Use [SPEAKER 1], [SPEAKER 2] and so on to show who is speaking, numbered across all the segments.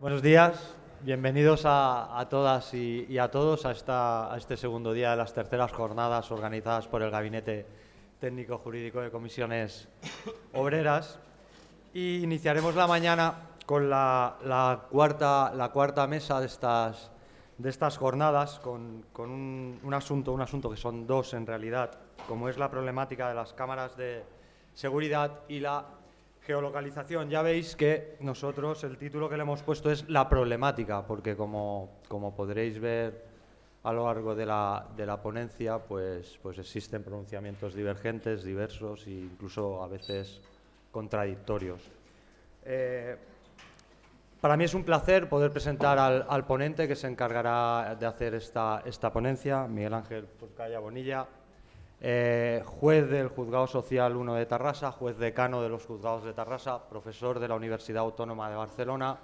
[SPEAKER 1] Buenos días, bienvenidos a, todas y, a todos a, esta, este segundo día de las terceras jornadas organizadas por el Gabinete Técnico Jurídico de Comisiones Obreras. Y iniciaremos la mañana con la, cuarta, la cuarta mesa de estas, de estas jornadas, con, un, un, asunto, un asunto que son dos en realidad, como es la problemática de las cámaras de seguridad y la geolocalización. Ya veis que nosotros el título que le hemos puesto es la problemática, porque como, como podréis ver a lo largo de la, de la ponencia, pues, pues existen pronunciamientos divergentes, diversos e incluso a veces contradictorios. Eh, para mí es un placer poder presentar al, ponente que se encargará de hacer esta, esta ponencia, Miguel Ángel Purcaya Bonilla. Eh, juez del Juzgado Social 1 de Tarrasa, juez decano de los juzgados de Tarrasa, profesor de la Universidad Autónoma de Barcelona,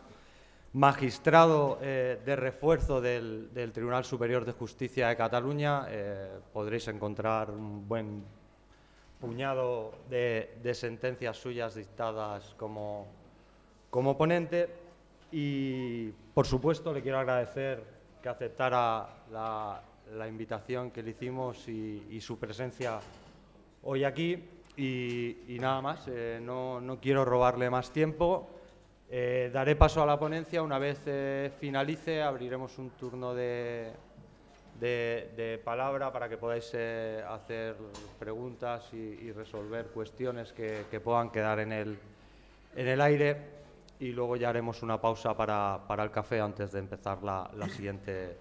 [SPEAKER 1] magistrado eh, de refuerzo del, Tribunal Superior de Justicia de Cataluña. Eh, podréis encontrar un buen puñado de, sentencias suyas dictadas como, como ponente. Y, por supuesto, le quiero agradecer que aceptara la, la invitación que le hicimos y, su presencia hoy aquí. Y, nada más, eh, no, quiero robarle más tiempo. Eh, daré paso a la ponencia. Una vez eh, finalice, abriremos un turno de, de, palabra para que podáis hacer preguntas y, resolver cuestiones que, puedan quedar en el, en el aire. Y luego ya haremos una pausa para, para el café antes de empezar la, la siguiente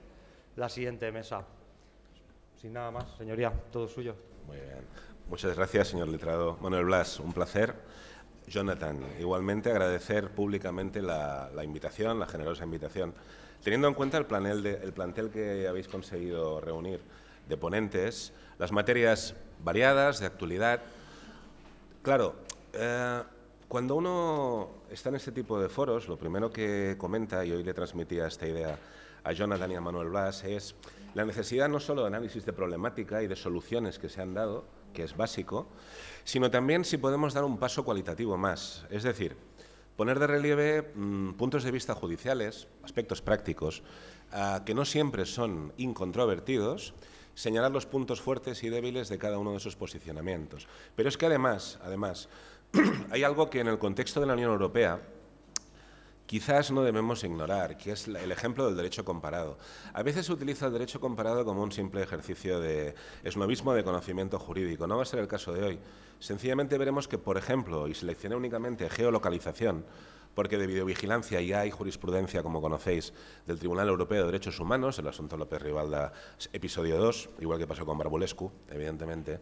[SPEAKER 1] la siguiente mesa. Sin nada más, señoría, todo suyo.
[SPEAKER 2] Muy bien. Muchas gracias, señor letrado. Manuel Blas, un placer. Jonathan, igualmente agradecer públicamente la, invitación, la generosa invitación. Teniendo en cuenta el, el plantel que habéis conseguido reunir de ponentes, las materias variadas, de actualidad. Claro, eh, cuando uno está en este tipo de foros, lo primero que comenta, y hoy le transmitía esta idea a Jonathan y a Manuel Blas, es la necesidad no solo de análisis de problemática y de soluciones que se han dado, que es básico, sino también si podemos dar un paso cualitativo más, es decir, poner de relieve mm, puntos de vista judiciales, aspectos prácticos, ah, que no siempre son incontrovertidos, señalar los puntos fuertes y débiles de cada uno de esos posicionamientos. Pero es que además, además, hay algo que en el contexto de la Unión Europea quizás no debemos ignorar, que es el ejemplo del derecho comparado. A veces se utiliza el derecho comparado como un simple ejercicio de esnovismo de conocimiento jurídico. No va a ser el caso de hoy. Sencillamente veremos que, por ejemplo, y seleccioné únicamente geolocalización, porque de videovigilancia ya hay jurisprudencia, como conocéis, del Tribunal Europeo de Derechos Humanos, el asunto López Rivalda, episodio 2, igual que pasó con Barbulescu, evidentemente.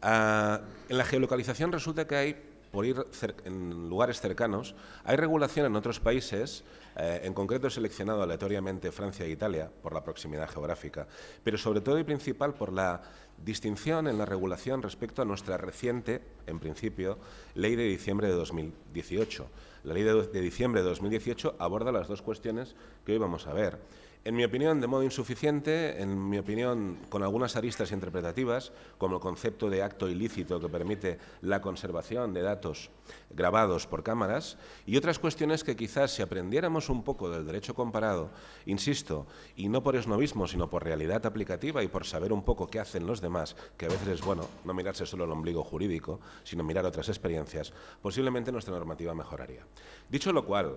[SPEAKER 2] Ah, en la geolocalización resulta que hay por ir en lugares cercanos. Hay regulación en otros países, eh, en concreto he seleccionado aleatoriamente Francia e Italia por la proximidad geográfica, pero sobre todo y principal por la distinción en la regulación respecto a nuestra reciente, en principio, ley de diciembre de 2018. La ley de, diciembre de 2018 aborda las dos cuestiones que hoy vamos a ver. En mi opinión, de modo insuficiente, en mi opinión, con algunas aristas interpretativas, como el concepto de acto ilícito que permite la conservación de datos grabados por cámaras, y otras cuestiones que quizás si aprendiéramos un poco del derecho comparado, insisto, y no por esnovismo, sino por realidad aplicativa y por saber un poco qué hacen los demás, que a veces es bueno no mirarse solo el ombligo jurídico, sino mirar otras experiencias, posiblemente nuestra normativa mejoraría. Dicho lo cual,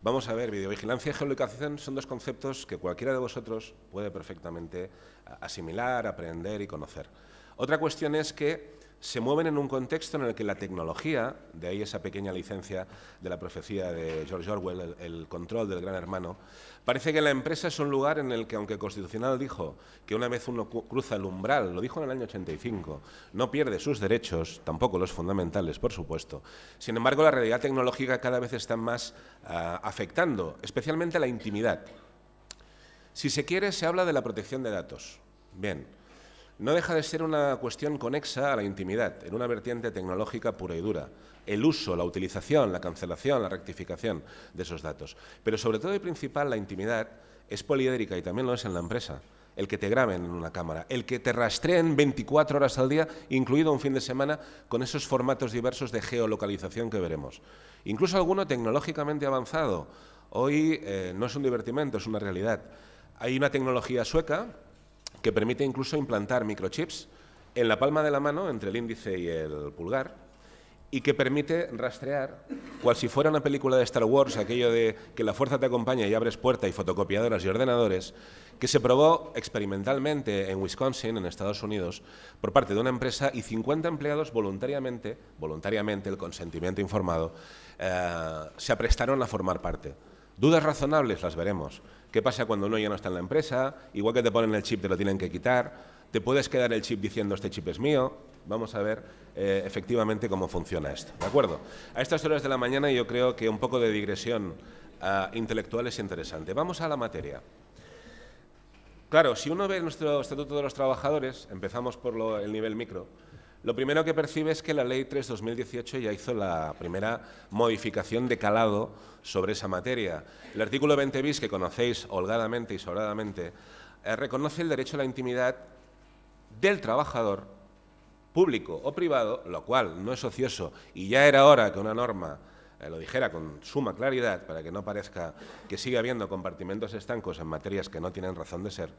[SPEAKER 2] Vamos a ver, videovigilancia y geolocalización son dos conceptos que cualquiera de vosotros puede perfectamente asimilar, aprender y conocer. Otra cuestión es que se mueven en un contexto en el que la tecnología, de ahí esa pequeña licencia de la profecía de George Orwell, el, control del gran hermano, parece que la empresa es un lugar en el que, aunque Constitucional dijo que una vez uno cruza el umbral, lo dijo en el año 85, no pierde sus derechos, tampoco los fundamentales, por supuesto. Sin embargo, la realidad tecnológica cada vez está más ah, afectando, especialmente la intimidad. Si se quiere, se habla de la protección de datos. Bien, no deja de ser una cuestión conexa a la intimidad, en una vertiente tecnológica pura y dura. El uso, la utilización, la cancelación, la rectificación de esos datos. Pero sobre todo y principal, la intimidad es poliédrica y también lo es en la empresa. El que te graben en una cámara, el que te rastreen 24 horas al día, incluido un fin de semana, con esos formatos diversos de geolocalización que veremos. Incluso alguno tecnológicamente avanzado, Hoy eh, no es un divertimento, es una realidad. Hay una tecnología sueca que permite incluso implantar microchips en la palma de la mano, entre el índice y el pulgar, y que permite rastrear, cual si fuera una película de Star Wars, aquello de que la fuerza te acompaña y abres puerta y fotocopiadoras y ordenadores, que se probó experimentalmente en Wisconsin, en Estados Unidos, por parte de una empresa y 50 empleados voluntariamente, voluntariamente, el consentimiento informado, eh, se aprestaron a formar parte. Dudas razonables las veremos. ¿Qué pasa cuando uno ya no está en la empresa? Igual que te ponen el chip, te lo tienen que quitar. Te puedes quedar el chip diciendo este chip es mío. Vamos a ver eh, efectivamente cómo funciona esto. ¿De acuerdo? A estas horas de la mañana yo creo que un poco de digresión uh, intelectual es interesante. Vamos a la materia. Claro, si uno ve nuestro Estatuto de los Trabajadores, empezamos por el nivel micro, lo primero que percibe es que la Ley 3-2018 ya hizo la primera modificación de calado sobre esa materia. El artículo 20 bis, que conocéis holgadamente y sobradamente, eh, reconoce el derecho a la intimidad del trabajador público o privado, lo cual no es ocioso y ya era hora que una norma eh, lo dijera con suma claridad para que no parezca que siga habiendo compartimentos estancos en materias que no tienen razón de ser,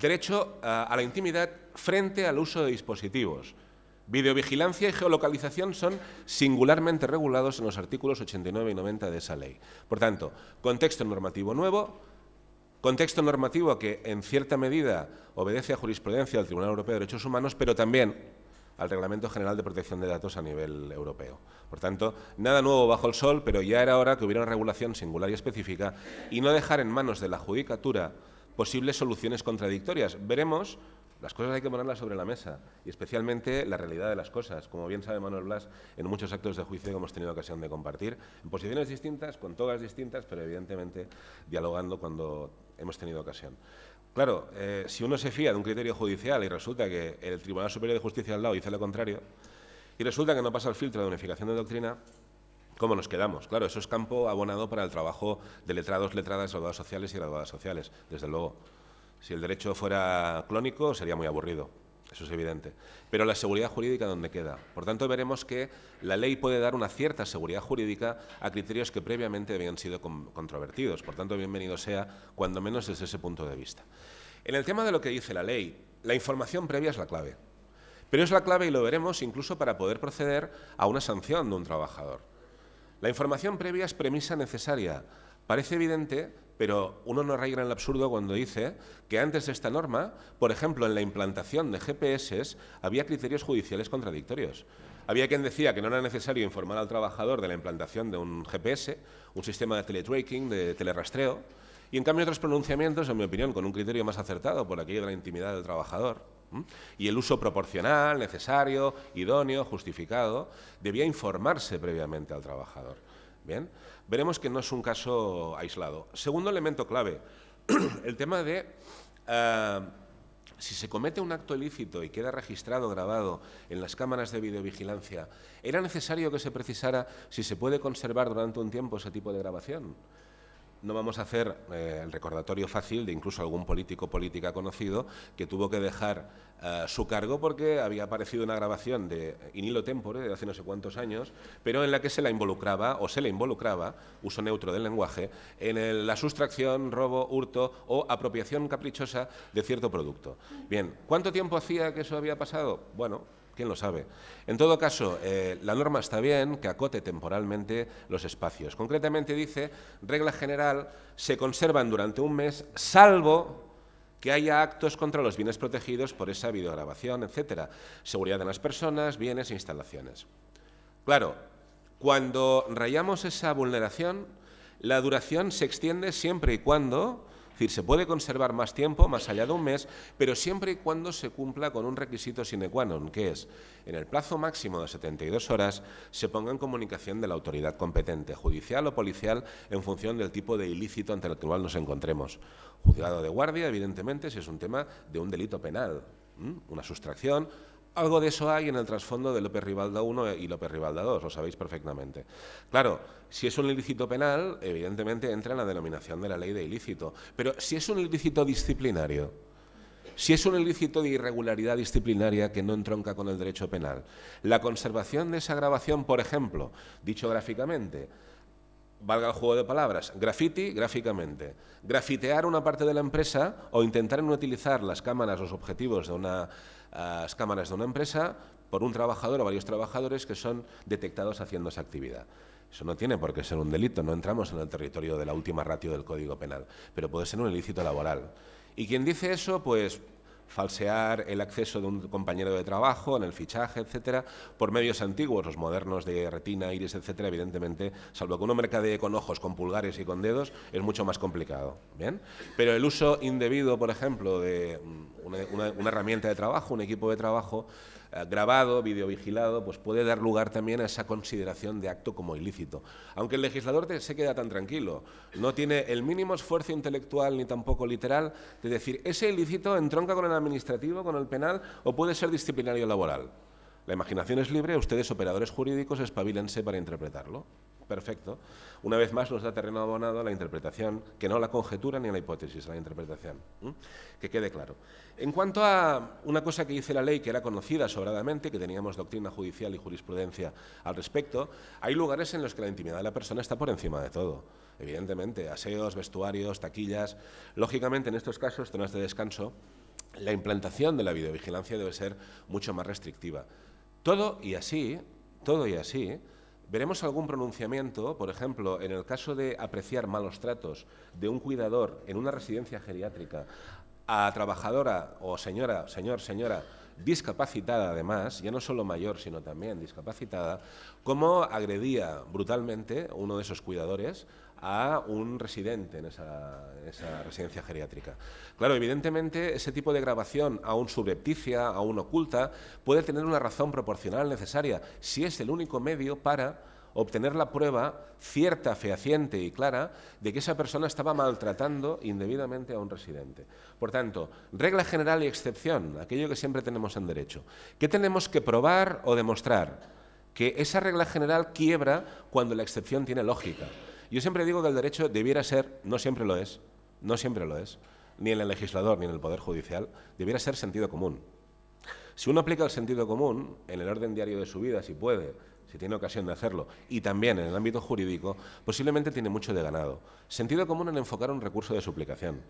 [SPEAKER 2] derecho a, la intimidad frente al uso de dispositivos. Videovigilancia y geolocalización son singularmente regulados en los artículos 89 y 90 de esa ley. Por tanto, contexto normativo nuevo, contexto normativo que en cierta medida obedece a jurisprudencia del Tribunal Europeo de Derechos Humanos, pero también al Reglamento General de Protección de Datos a nivel europeo. Por tanto, nada nuevo bajo el sol, pero ya era hora que hubiera una regulación singular y específica y no dejar en manos de la judicatura posibles soluciones contradictorias. Veremos, las cosas hay que ponerlas sobre la mesa, y especialmente la realidad de las cosas, como bien sabe Manuel Blas, en muchos actos de juicio que hemos tenido ocasión de compartir, en posiciones distintas, con togas distintas, pero evidentemente dialogando cuando hemos tenido ocasión. Claro, eh, si uno se fía de un criterio judicial y resulta que el Tribunal Superior de Justicia al lado dice lo contrario, y resulta que no pasa el filtro de unificación de doctrina, ¿Cómo nos quedamos? Claro, eso es campo abonado para el trabajo de letrados, letradas, graduadas sociales y graduadas sociales, desde luego. Si el derecho fuera clónico, sería muy aburrido, eso es evidente. Pero la seguridad jurídica, ¿dónde queda? Por tanto, veremos que la ley puede dar una cierta seguridad jurídica a criterios que previamente habían sido controvertidos. Por tanto, bienvenido sea, cuando menos desde ese punto de vista. En el tema de lo que dice la ley, la información previa es la clave. Pero es la clave, y lo veremos, incluso para poder proceder a una sanción de un trabajador. La información previa es premisa necesaria. Parece evidente, pero uno no arraiga en el absurdo cuando dice que antes de esta norma, por ejemplo, en la implantación de GPS, había criterios judiciales contradictorios. Había quien decía que no era necesario informar al trabajador de la implantación de un GPS, un sistema de teletracking, de telerrastreo, y en cambio otros pronunciamientos, en mi opinión, con un criterio más acertado por aquello de la intimidad del trabajador, y el uso proporcional, necesario, idóneo, justificado, debía informarse previamente al trabajador. Bien, veremos que no es un caso aislado. Segundo elemento clave, el tema de eh, si se comete un acto ilícito y queda registrado, grabado en las cámaras de videovigilancia, ¿era necesario que se precisara si se puede conservar durante un tiempo ese tipo de grabación? No vamos a hacer eh, el recordatorio fácil de incluso algún político política conocido que tuvo que dejar eh, su cargo porque había aparecido una grabación de Inilo Tempore de hace no sé cuántos años, pero en la que se la involucraba o se le involucraba, uso neutro del lenguaje, en la sustracción, robo, hurto o apropiación caprichosa de cierto producto. Bien, ¿cuánto tiempo hacía que eso había pasado? Bueno, ¿Quién lo sabe? En todo caso, eh, la norma está bien que acote temporalmente los espacios. Concretamente dice, regla general, se conservan durante un mes, salvo que haya actos contra los bienes protegidos por esa videograbación, etcétera. Seguridad de las personas, bienes e instalaciones. Claro, cuando rayamos esa vulneración, la duración se extiende siempre y cuando decir, se puede conservar más tiempo, más allá de un mes, pero siempre y cuando se cumpla con un requisito sine qua non, que es, en el plazo máximo de 72 horas, se ponga en comunicación de la autoridad competente, judicial o policial, en función del tipo de ilícito ante el cual nos encontremos. Juzgado de guardia, evidentemente, si es un tema de un delito penal, una sustracción, algo de eso hay en el trasfondo de López Rivalda 1 y López Rivalda 2, lo sabéis perfectamente. Claro, si es un ilícito penal, evidentemente entra en la denominación de la ley de ilícito. Pero si es un ilícito disciplinario, si es un ilícito de irregularidad disciplinaria que no entronca con el derecho penal, la conservación de esa grabación, por ejemplo, dicho gráficamente, valga el juego de palabras, graffiti gráficamente. Grafitear una parte de la empresa o intentar no utilizar las cámaras, los objetivos de una, las cámaras de una empresa por un trabajador o varios trabajadores que son detectados haciendo esa actividad. Eso no tiene por qué ser un delito, no entramos en el territorio de la última ratio del Código Penal, pero puede ser un ilícito laboral. Y quien dice eso, pues falsear el acceso de un compañero de trabajo en el fichaje, etcétera, por medios antiguos, los modernos de retina, iris, etcétera, evidentemente, salvo que uno mercadee con ojos, con pulgares y con dedos, es mucho más complicado. ¿bien? Pero el uso indebido, por ejemplo, de una herramienta de trabajo, un equipo de trabajo, eh, grabado, videovigilado, pues puede dar lugar también a esa consideración de acto como ilícito. Aunque el legislador se queda tan tranquilo, no tiene el mínimo esfuerzo intelectual ni tampoco literal de decir, ese ilícito entronca con el administrativo, con el penal o puede ser disciplinario laboral. La imaginación es libre, ustedes operadores jurídicos espabilense para interpretarlo. Perfecto. Una vez más nos da terreno abonado a la interpretación, que no la conjetura ni a la hipótesis, a la interpretación. Que quede claro. En cuanto a una cosa que dice la ley, que era conocida sobradamente, que teníamos doctrina judicial y jurisprudencia al respecto, hay lugares en los que la intimidad de la persona está por encima de todo. Evidentemente, aseos, vestuarios, taquillas. Lógicamente, en estos casos, zonas de descanso, la implantación de la videovigilancia debe ser mucho más restrictiva. Todo y así, todo y así, Veremos algún pronunciamiento, por ejemplo, en el caso de apreciar malos tratos de un cuidador en una residencia geriátrica a trabajadora o señora, señor, señora discapacitada además, ya no solo mayor, sino también discapacitada, cómo agredía brutalmente uno de esos cuidadores a un residente en esa, residencia geriátrica. Claro, evidentemente ese tipo de grabación, aún subrepticia, aún oculta, puede tener una razón proporcional necesaria, si es el único medio para obtener la prueba cierta, fehaciente y clara de que esa persona estaba maltratando indebidamente a un residente. Por tanto, regla general y excepción, aquello que siempre tenemos en derecho. ¿Qué tenemos que probar o demostrar? Que esa regla general quiebra cuando la excepción tiene lógica. Yo siempre digo que el derecho debiera ser, no siempre lo es, no siempre lo es, ni en el legislador ni en el Poder Judicial, debiera ser sentido común. Si uno aplica el sentido común en el orden diario de su vida, si puede, si tiene ocasión de hacerlo, y también en el ámbito jurídico, posiblemente tiene mucho de ganado. Sentido común en enfocar un recurso de suplicación.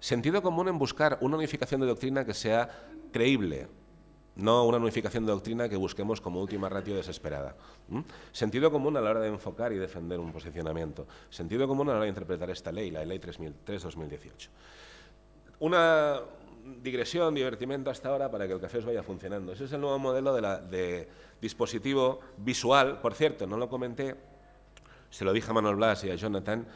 [SPEAKER 2] Sentido común en buscar una unificación de doctrina que sea creíble, no una unificación de doctrina que busquemos como última ratio desesperada. Sentido común a la hora de enfocar y defender un posicionamiento. Sentido común a la hora de interpretar esta ley, la ley 3-2018. Una digresión, divertimento hasta ahora para que el café vaya funcionando. Ese es el nuevo modelo de, dispositivo visual. Por cierto, no lo comenté, se lo dije a Manuel Blas y a Jonathan,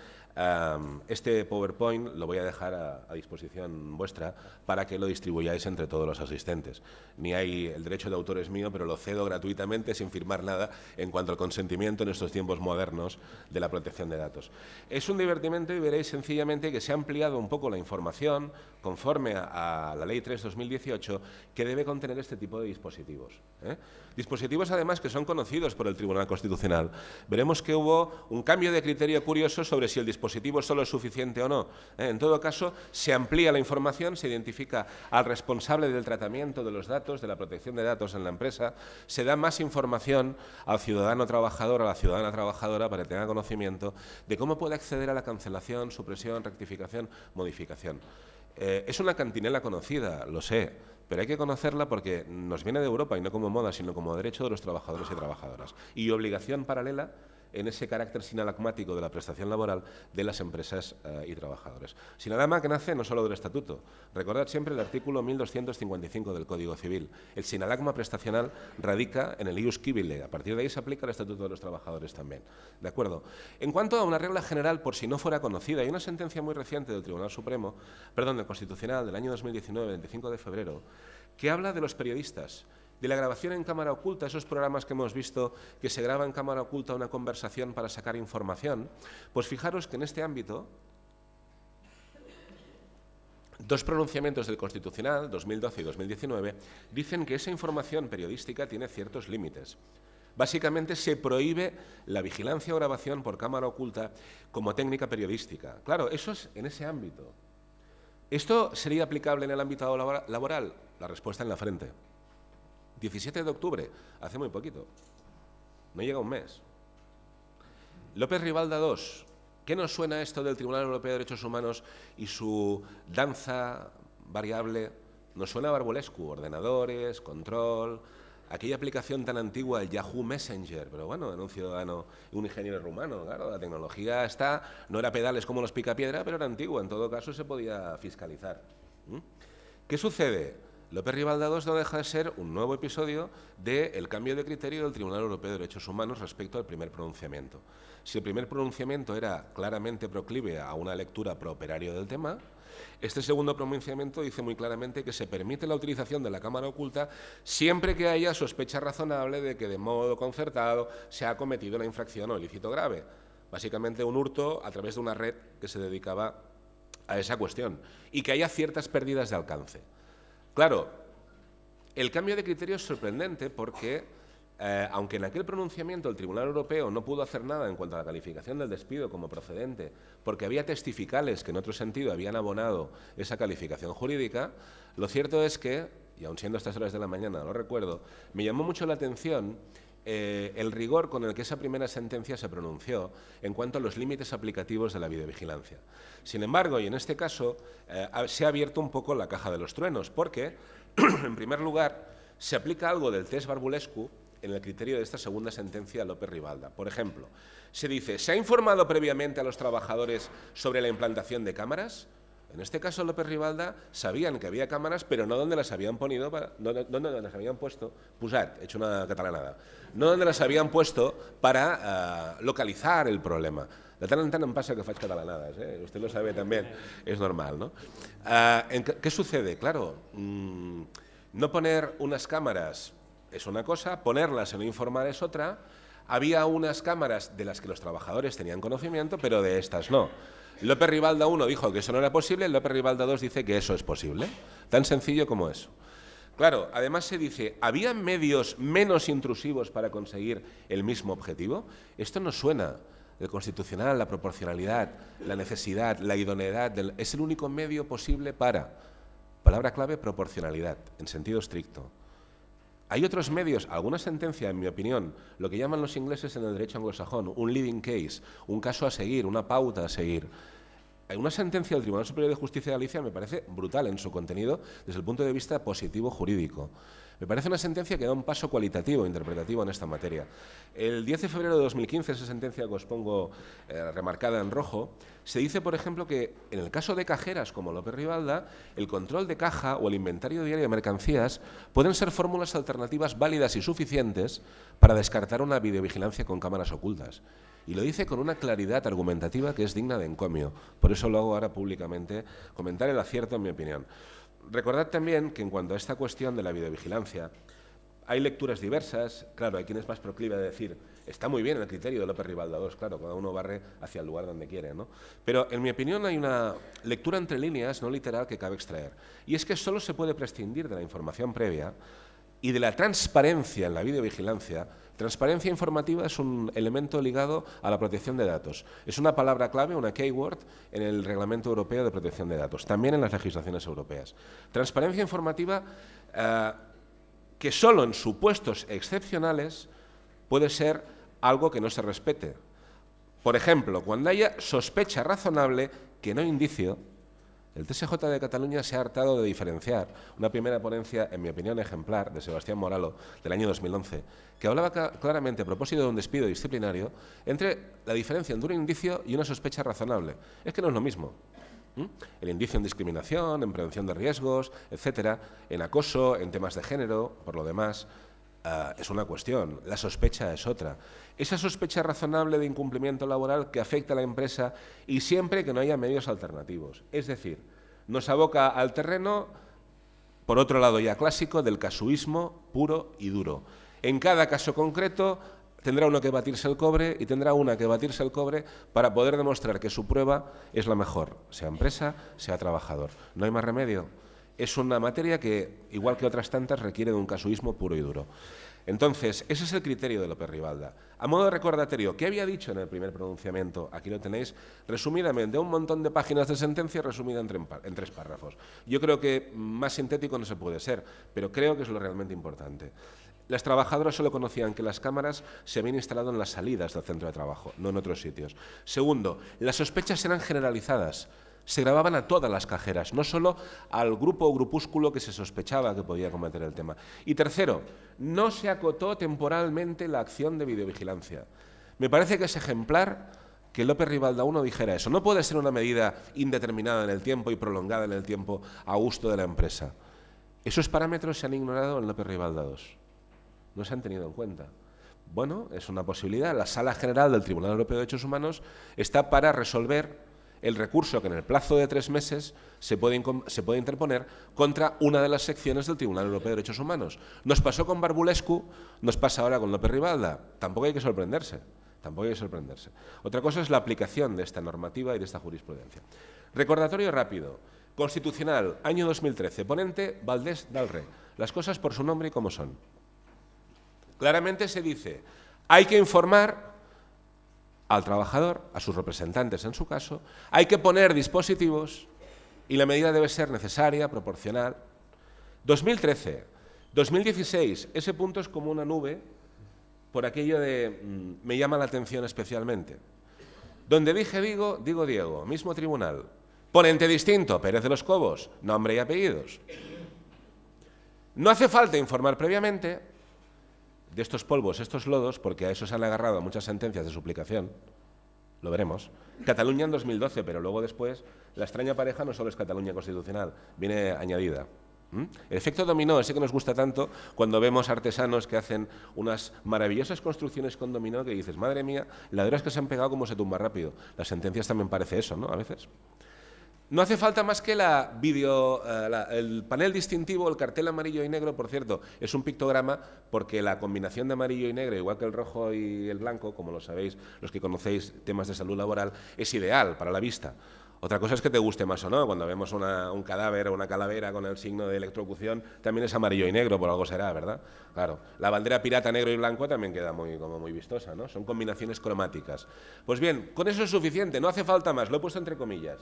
[SPEAKER 2] este PowerPoint lo voy a dejar a, disposición vuestra para que lo distribuyáis entre todos los asistentes. Ni hay el derecho de autor es mío, pero lo cedo gratuitamente sin firmar nada en cuanto al consentimiento en estos tiempos modernos de la protección de datos. Es un divertimento y veréis sencillamente que se ha ampliado un poco la información conforme a, la Ley 3-2018 que debe contener este tipo de dispositivos. ¿eh? Dispositivos además que son conocidos por el Tribunal Constitucional. Veremos que hubo un cambio de criterio curioso sobre si el dispositivo dispositivo solo es suficiente o no. ¿eh? En todo caso, se amplía la información, se identifica al responsable del tratamiento de los datos, de la protección de datos en la empresa, se da más información al ciudadano trabajador, a la ciudadana trabajadora, para que tenga conocimiento de cómo puede acceder a la cancelación, supresión, rectificación, modificación. Eh, es una cantinela conocida, lo sé, pero hay que conocerla porque nos viene de Europa y no como moda, sino como derecho de los trabajadores y trabajadoras. Y obligación paralela en ese carácter sinalagmático de la prestación laboral de las empresas eh, y trabajadores. Sinalagma que nace no solo del Estatuto. Recordad siempre el artículo 1255 del Código Civil. El sinalagma prestacional radica en el ius civile. A partir de ahí se aplica el Estatuto de los Trabajadores también. ¿De acuerdo? En cuanto a una regla general, por si no fuera conocida, hay una sentencia muy reciente del Tribunal Supremo, perdón, del Constitucional del año 2019, 25 de febrero, que habla de los periodistas de la grabación en cámara oculta, esos programas que hemos visto que se graba en cámara oculta una conversación para sacar información, pues fijaros que en este ámbito dos pronunciamientos del Constitucional, 2012 y 2019, dicen que esa información periodística tiene ciertos límites. Básicamente se prohíbe la vigilancia o grabación por cámara oculta como técnica periodística. Claro, eso es en ese ámbito. ¿Esto sería aplicable en el ámbito laboral? La respuesta en la frente. 17 de octubre, hace muy poquito. No llega un mes. López Rivalda II, ¿qué nos suena esto del Tribunal Europeo de Derechos Humanos y su danza variable? Nos suena a Barbulescu, ordenadores, control, aquella aplicación tan antigua, el Yahoo Messenger, pero bueno, en un ciudadano, un ingeniero rumano, claro, la tecnología está, no era pedales como los picapiedra, pero era antigua, en todo caso se podía fiscalizar. ¿Qué sucede? López Rivalda II no deja de ser un nuevo episodio del cambio de criterio del Tribunal Europeo de Derechos Humanos respecto al primer pronunciamiento. Si el primer pronunciamiento era claramente proclive a una lectura prooperario del tema, este segundo pronunciamiento dice muy claramente que se permite la utilización de la cámara oculta siempre que haya sospecha razonable de que de modo concertado se ha cometido una infracción o ilícito grave. Básicamente un hurto a través de una red que se dedicaba a esa cuestión y que haya ciertas pérdidas de alcance. Claro, el cambio de criterio es sorprendente porque, eh, aunque en aquel pronunciamiento el Tribunal Europeo no pudo hacer nada en cuanto a la calificación del despido como procedente, porque había testificales que en otro sentido habían abonado esa calificación jurídica, lo cierto es que, y aun siendo estas horas de la mañana, lo recuerdo, me llamó mucho la atención eh, el rigor con el que esa primera sentencia se pronunció en cuanto a los límites aplicativos de la videovigilancia. Sin embargo, y en este caso, eh, se ha abierto un poco la caja de los truenos, porque, en primer lugar, se aplica algo del test Barbulescu en el criterio de esta segunda sentencia López Rivalda. Por ejemplo, se dice, ¿se ha informado previamente a los trabajadores sobre la implantación de cámaras? En este caso, López Rivalda sabían que había cámaras, pero no donde las habían ponido, para, donde, las habían puesto, pusat, he hecho una catalanada, no donde las habían puesto para uh, localizar el problema. De tant en tant em passa que faig catalanadas, ¿eh? usted lo sabe también, es normal. ¿no? Uh, ¿Qué sucede? Claro, mmm, no poner unas cámaras es una cosa, ponerlas y no informar es otra. Había unas cámaras de las que los trabajadores tenían conocimiento, pero de estas no. López Rivalda 1 dijo que eso no era posible, López Rivalda 2 dice que eso es posible. Tan sencillo como eso. Claro, además se dice, ¿había medios menos intrusivos para conseguir el mismo objetivo? Esto no suena. El constitucional, la proporcionalidad, la necesidad, la idoneidad, es el único medio posible para, palabra clave, proporcionalidad, en sentido estricto. Hay otros medios, alguna sentencia, en mi opinión, lo que llaman los ingleses en el derecho anglosajón, un leading case, un caso a seguir, una pauta a seguir. Hay una sentencia del Tribunal Superior de Justicia de Galicia me parece brutal en su contenido desde el punto de vista positivo jurídico. Me parece una sentencia que da un paso cualitativo, interpretativo en esta materia. El 10 de febrero de 2015, esa sentencia que os pongo eh, remarcada en rojo, se dice, por ejemplo, que en el caso de cajeras como López Rivalda, el control de caja o el inventario diario de mercancías pueden ser fórmulas alternativas válidas y suficientes para descartar una videovigilancia con cámaras ocultas. Y lo dice con una claridad argumentativa que es digna de encomio. Por eso lo hago ahora públicamente, comentar el acierto en mi opinión. Recordad también que en cuanto a esta cuestión de la videovigilancia, hay lecturas diversas, claro, hay quienes más proclive a decir, está muy bien el criterio de López Rivalda claro, cada uno barre hacia el lugar donde quiere, ¿no? Pero en mi opinión hay una lectura entre líneas, no literal, que cabe extraer. Y es que solo se puede prescindir de la información previa y de la transparencia en la videovigilancia Transparencia informativa es un elemento ligado a la protección de datos. Es una palabra clave, una keyword, en el Reglamento Europeo de Protección de Datos, también en las legislaciones europeas. Transparencia informativa eh, que solo en supuestos excepcionales puede ser algo que no se respete. Por ejemplo, cuando haya sospecha razonable que no indicio, el TSJ de Cataluña se ha hartado de diferenciar una primera ponencia, en mi opinión ejemplar, de Sebastián Moralo, del año 2011, que hablaba claramente, a propósito de un despido disciplinario, entre la diferencia entre un indicio y una sospecha razonable. Es que no es lo mismo. El indicio en discriminación, en prevención de riesgos, etcétera, en acoso, en temas de género, por lo demás, ah, es una cuestión, la sospecha es otra. Esa sospecha razonable de incumplimiento laboral que afecta a la empresa y siempre que no haya medios alternativos. Es decir, nos aboca al terreno, por otro lado ya clásico, del casuismo puro y duro. En cada caso concreto tendrá uno que batirse el cobre y tendrá una que batirse el cobre para poder demostrar que su prueba es la mejor, sea empresa, sea trabajador. No hay más remedio. Es una materia que, igual que otras tantas, requiere de un casuismo puro y duro. Entonces, ese es el criterio de López Rivalda. A modo de recordatorio, ¿qué había dicho en el primer pronunciamiento? Aquí lo tenéis resumidamente, un montón de páginas de sentencia resumida en, tres párrafos. Yo creo que más sintético no se puede ser, pero creo que es lo realmente importante. Las trabajadoras solo conocían que las cámaras se habían instalado en las salidas del centro de trabajo, no en otros sitios. Segundo, las sospechas eran generalizadas. Se grababan a todas las cajeras, no solo al grupo o grupúsculo que se sospechaba que podía cometer el tema. Y tercero, no se acotó temporalmente la acción de videovigilancia. Me parece que es ejemplar que López Rivalda uno dijera eso. No puede ser una medida indeterminada en el tiempo y prolongada en el tiempo a gusto de la empresa. Esos parámetros se han ignorado en López Rivalda 2 no se han tenido en cuenta. Bueno, es una posibilidad. La Sala General del Tribunal Europeo de Derechos Humanos está para resolver el recurso que en el plazo de tres meses se puede, interponer contra una de las secciones del Tribunal Europeo de Derechos Humanos. Nos pasó con Barbulescu, nos pasa ahora con López Rivalda. Tampoco hay que sorprenderse. Tampoco hay que sorprenderse. Otra cosa es la aplicación de esta normativa y de esta jurisprudencia. Recordatorio rápido. Constitucional, año 2013. Ponente Valdés Dalre. Las cosas por su nombre y como son. Claramente se dice, hay que informar al trabajador, a sus representantes en su caso, hay que poner dispositivos y la medida debe ser necesaria, proporcional. 2013, 2016, ese punto es como una nube por aquello de mm, me llama la atención especialmente. Donde dije digo, digo Diego, mismo tribunal. Ponente distinto, Pérez de los Cobos, nombre y apellidos. No hace falta informar previamente, de estos polvos, estos lodos, porque a eso se han agarrado muchas sentencias de suplicación, lo veremos. Cataluña en 2012, pero luego después la extraña pareja no solo es Cataluña constitucional, viene añadida. El efecto dominó, ese que nos gusta tanto cuando vemos artesanos que hacen unas maravillosas construcciones con dominó que dices, madre mía, ladrones que se han pegado como se tumba rápido. Las sentencias también parece eso, ¿no? A veces. No hace falta más que eh, el panel distintivo, el cartel amarillo y negro, por cierto, es un pictograma porque la combinación de amarillo y negro, igual que el rojo y el blanco, como lo sabéis los que conocéis temas de salud laboral, es ideal para la vista. Otra cosa es que te guste más o no. Cuando vemos un cadáver o una calavera con el signo de electrocución, también es amarillo y negro, por algo será, ¿verdad? Claro. La bandera pirata negro y blanco también queda muy, como muy vistosa, ¿no? Son combinaciones cromáticas. Pues bien, con eso es suficiente, no hace falta más, lo he puesto entre comillas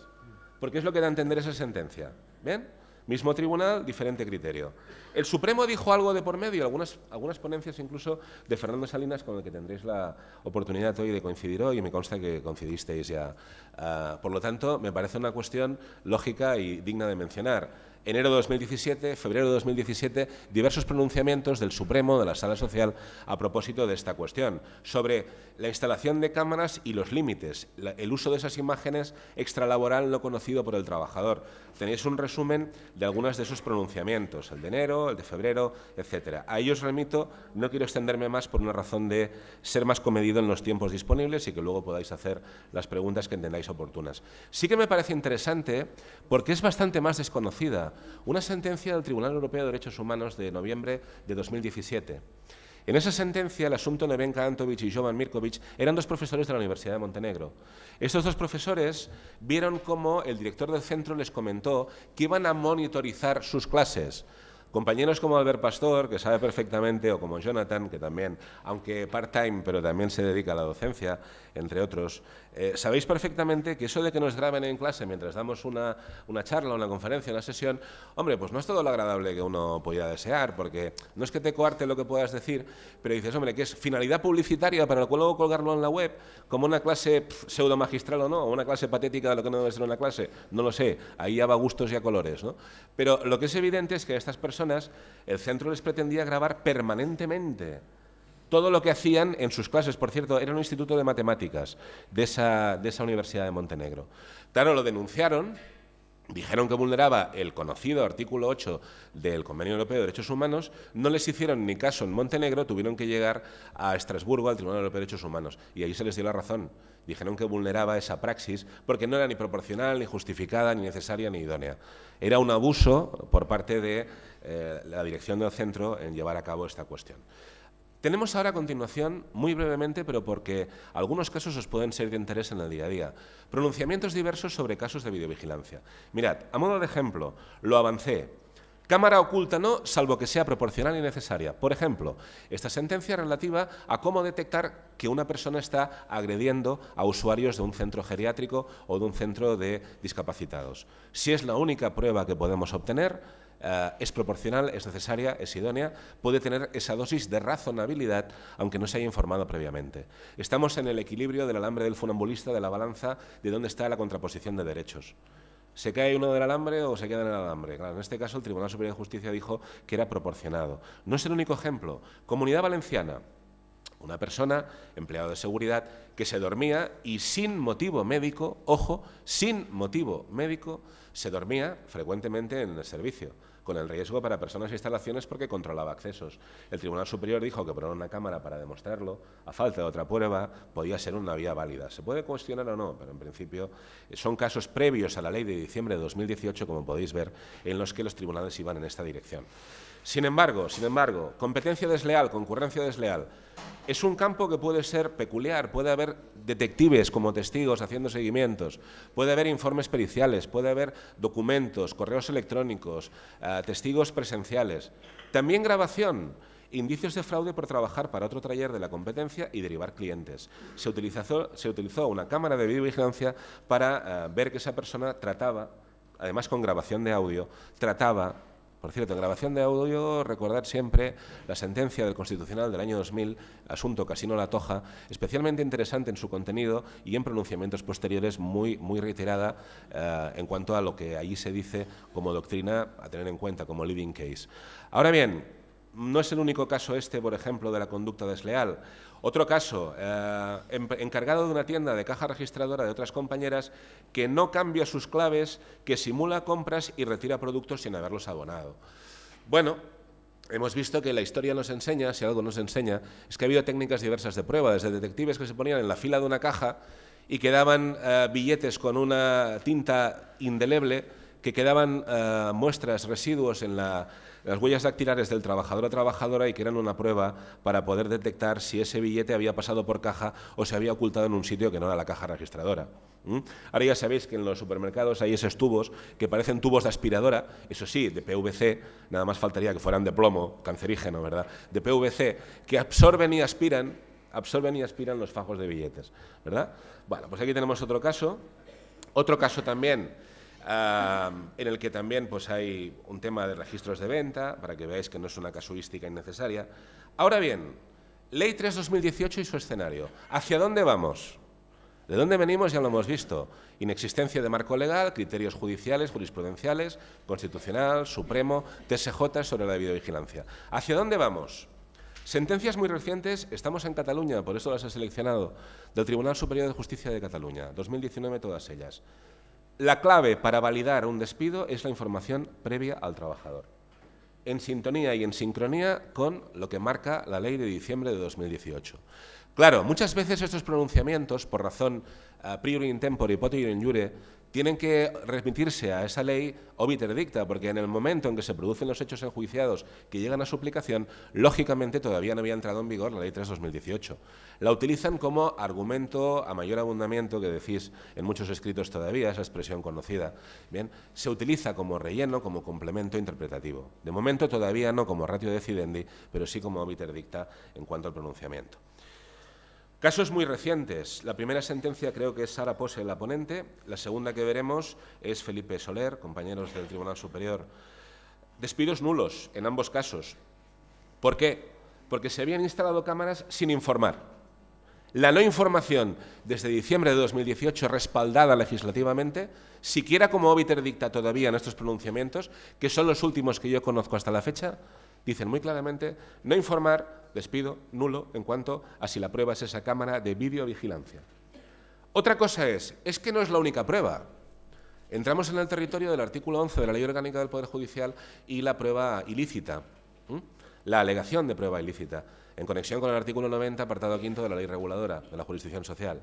[SPEAKER 2] porque es lo que da a entender esa sentencia. ¿Bien? Mismo tribunal, diferente criterio. El Supremo dijo algo de por medio, algunas, algunas ponencias incluso de Fernando Salinas, con el que tendréis la oportunidad hoy de coincidir hoy, y me consta que coincidisteis ya. Ah, por lo tanto, me parece una cuestión lógica y digna de mencionar enero de 2017, febrero de 2017, diversos pronunciamientos del Supremo, de la Sala Social, a propósito de esta cuestión, sobre la instalación de cámaras y los límites, el uso de esas imágenes extralaboral no conocido por el trabajador. Tenéis un resumen de algunos de esos pronunciamientos, el de enero, el de febrero, etcétera. A ellos remito, no quiero extenderme más por una razón de ser más comedido en los tiempos disponibles y que luego podáis hacer las preguntas que entendáis oportunas. Sí que me parece interesante porque es bastante más desconocida una sentencia del Tribunal Europeo de Derechos Humanos de noviembre de 2017. En esa sentencia, el asunto Nevenka Antovic y Jovan Mirkovic eran dos profesores de la Universidad de Montenegro. Estos dos profesores vieron cómo el director del centro les comentó que iban a monitorizar sus clases. Compañeros como Albert Pastor, que sabe perfectamente, o como Jonathan, que también, aunque part-time, pero también se dedica a la docencia, entre otros, eh, sabéis perfectamente que eso de que nos graben en clase mientras damos una, una, charla, una conferencia, una sesión, hombre, pues no es todo lo agradable que uno podía desear, porque no es que te coarte lo que puedas decir, pero dices, hombre, que es finalidad publicitaria para luego colgarlo en la web, como una clase pseudo magistral o no, o una clase patética de lo que no debe ser una clase, no lo sé, ahí ya va gustos y a colores, ¿no? Pero lo que es evidente es que a estas personas el centro les pretendía grabar permanentemente todo lo que hacían en sus clases. Por cierto, era un instituto de matemáticas de esa, Universidad de Montenegro. Claro, lo denunciaron, dijeron que vulneraba el conocido artículo 8 del Convenio Europeo de Derechos Humanos, no les hicieron ni caso en Montenegro, tuvieron que llegar a Estrasburgo, al Tribunal Europeo de Derechos Humanos, y ahí se les dio la razón. Dijeron que vulneraba esa praxis porque no era ni proporcional, ni justificada, ni necesaria, ni idónea. Era un abuso por parte de eh, la dirección del centro en llevar a cabo esta cuestión. Tenemos ahora a continuación, muy brevemente, pero porque algunos casos os pueden ser de interés en el día a día, pronunciamientos diversos sobre casos de videovigilancia. Mirad, a modo de ejemplo, lo avancé. Cámara oculta no, salvo que sea proporcional y necesaria. Por ejemplo, esta sentencia relativa a cómo detectar que una persona está agrediendo a usuarios de un centro geriátrico o de un centro de discapacitados. Si es la única prueba que podemos obtener, eh, es proporcional, es necesaria, es idónea, puede tener esa dosis de razonabilidad, aunque no se haya informado previamente. Estamos en el equilibrio del alambre del funambulista, de la balanza, de dónde está la contraposición de derechos. ¿Se cae uno del alambre o se queda en el alambre? Claro, en este caso el Tribunal Superior de Justicia dijo que era proporcionado. No es el único ejemplo. Comunidad Valenciana, una persona, empleado de seguridad, que se dormía y sin motivo médico, ojo, sin motivo médico, se dormía frecuentemente en el servicio con el riesgo para personas e instalaciones porque controlaba accesos. El Tribunal Superior dijo que poner una cámara para demostrarlo, a falta de otra prueba, podía ser una vía válida. Se puede cuestionar o no, pero en principio eh, son casos previos a la ley de diciembre de 2018, como podéis ver, en los que los tribunales iban en esta dirección. Sin embargo, sin embargo, competencia desleal, concurrencia desleal, es un campo que puede ser peculiar, puede haber detectives como testigos haciendo seguimientos, puede haber informes periciales, puede haber documentos, correos electrónicos, eh, testigos presenciales, también grabación, indicios de fraude por trabajar para otro taller de la competencia y derivar clientes. Se utilizó, se utilizó una cámara de videovigilancia para eh, ver que esa persona trataba, además con grabación de audio, trataba por cierto, grabación de audio, recordar siempre la sentencia del Constitucional del año 2000, asunto Casino La Toja, especialmente interesante en su contenido y en pronunciamientos posteriores muy, muy reiterada eh, en cuanto a lo que allí se dice como doctrina a tener en cuenta, como leading case. Ahora bien, no es el único caso este, por ejemplo, de la conducta desleal. Otro caso, eh, encargado de una tienda de caja registradora de otras compañeras que no cambia sus claves, que simula compras y retira productos sin haberlos abonado. Bueno, hemos visto que la historia nos enseña, si algo nos enseña, es que ha habido técnicas diversas de prueba, desde detectives que se ponían en la fila de una caja y que daban eh, billetes con una tinta indeleble, que quedaban eh, muestras, residuos en la las huellas dactilares del trabajador a trabajadora y que eran una prueba para poder detectar si ese billete había pasado por caja o se había ocultado en un sitio que no era la caja registradora. Ahora ya sabéis que en los supermercados hay esos tubos que parecen tubos de aspiradora, eso sí, de PVC, nada más faltaría que fueran de plomo, cancerígeno, ¿verdad? De PVC, que absorben y aspiran, absorben y aspiran los fajos de billetes, ¿verdad? Bueno, pues aquí tenemos otro caso. Otro caso también en el que también pues, hay un tema de registros de venta, para que veáis que no es una casuística innecesaria. Ahora bien, Ley 3-2018 y su escenario. ¿Hacia dónde vamos? ¿De dónde venimos? Ya lo hemos visto. Inexistencia de marco legal, criterios judiciales, jurisprudenciales, constitucional, supremo, TSJ sobre la videovigilancia. ¿Hacia dónde vamos? Sentencias muy recientes, estamos en Cataluña, por eso las he seleccionado, del Tribunal Superior de Justicia de Cataluña, 2019 todas ellas. La clave para validar un despido es la información previa al trabajador, en sintonía y en sincronía con lo que marca la ley de diciembre de 2018. Claro, muchas veces estos pronunciamientos, por razón a priori in tempore, poteri in jure, tienen que remitirse a esa ley obiter dicta, porque en el momento en que se producen los hechos enjuiciados que llegan a su aplicación, lógicamente todavía no había entrado en vigor la Ley 3-2018. La utilizan como argumento a mayor abundamiento, que decís en muchos escritos todavía, esa expresión conocida. Bien, se utiliza como relleno, como complemento interpretativo. De momento todavía no como ratio decidendi, pero sí como obiter dicta en cuanto al pronunciamiento. Casos muy recientes. La primera sentencia creo que es Sara Pose, la ponente. La segunda que veremos es Felipe Soler, compañeros del Tribunal Superior. Despidos nulos en ambos casos. ¿Por qué? Porque se habían instalado cámaras sin informar. La no información desde diciembre de 2018 respaldada legislativamente, siquiera como obiter dicta todavía en estos pronunciamientos, que son los últimos que yo conozco hasta la fecha, dicen muy claramente no informar, despido, nulo, en cuanto a si la prueba es esa cámara de videovigilancia. Otra cosa es, es que no es la única prueba. Entramos en el territorio del artículo 11 de la Ley Orgánica del Poder Judicial y la prueba ilícita, la alegación de prueba ilícita, en conexión con el artículo 90, apartado quinto de la Ley Reguladora de la Jurisdicción Social.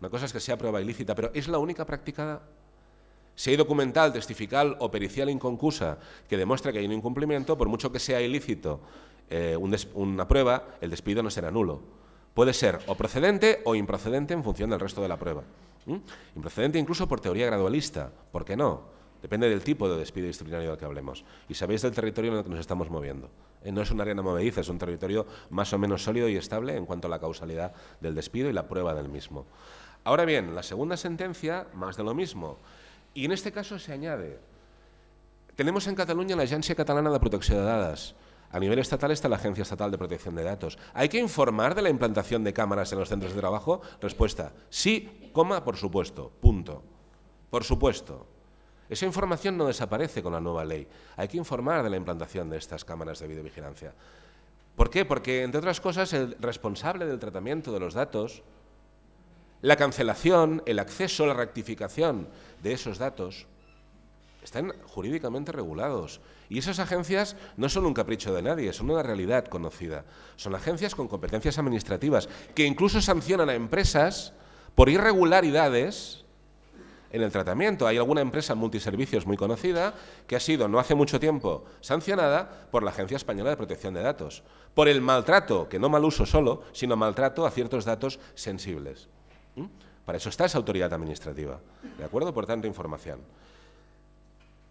[SPEAKER 2] Una cosa es que sea prueba ilícita, pero ¿es la única practicada? Si hay documental, testifical o pericial inconcusa que demuestra que hay un incumplimiento, por mucho que sea ilícito eh, una prueba, el despido no será nulo. Puede ser o procedente o improcedente en función del resto de la prueba. Improcedente incluso por teoría gradualista. ¿Por qué no? Depende del tipo de despido disciplinario del que hablemos. Y sabéis del territorio en el que nos estamos moviendo. Eh, no es una arena movediza, es un territorio más o menos sólido y estable en cuanto a la causalidad del despido y la prueba del mismo. Ahora bien, la segunda sentencia, más de lo mismo. Y en este caso se añade Tenemos en Cataluña la Agencia Catalana de Protección de Datos. A nivel estatal está la Agencia Estatal de Protección de Datos. ¿Hay que informar de la implantación de cámaras en los centros de trabajo? Respuesta, sí, coma, por supuesto, punto. Por supuesto. Esa información no desaparece con la nueva ley. Hay que informar de la implantación de estas cámaras de videovigilancia. ¿Por qué? Porque, entre otras cosas, el responsable del tratamiento de los datos, la cancelación, el acceso, la rectificación de esos datos, están jurídicamente regulados. Y esas agencias no son un capricho de nadie, son una realidad conocida. Son agencias con competencias administrativas que incluso sancionan a empresas por irregularidades en el tratamiento. Hay alguna empresa multiservicios muy conocida que ha sido, no hace mucho tiempo, sancionada por la Agencia Española de Protección de Datos, por el maltrato, que no mal uso solo, sino maltrato a ciertos datos sensibles. ¿Mm? Para eso está esa autoridad administrativa. ¿De acuerdo? Por tanto, información.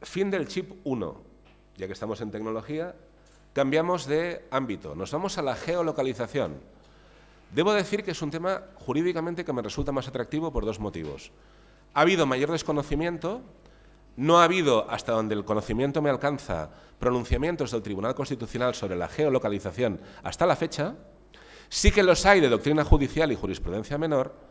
[SPEAKER 2] Fin del chip 1. Ya que estamos en tecnología, cambiamos de ámbito. Nos vamos a la geolocalización. Debo decir que es un tema jurídicamente que me resulta más atractivo por dos motivos. Ha habido mayor desconocimiento, no ha habido, hasta donde el conocimiento me alcanza, pronunciamientos del Tribunal Constitucional sobre la geolocalización hasta la fecha, sí que los hay de doctrina judicial y jurisprudencia menor,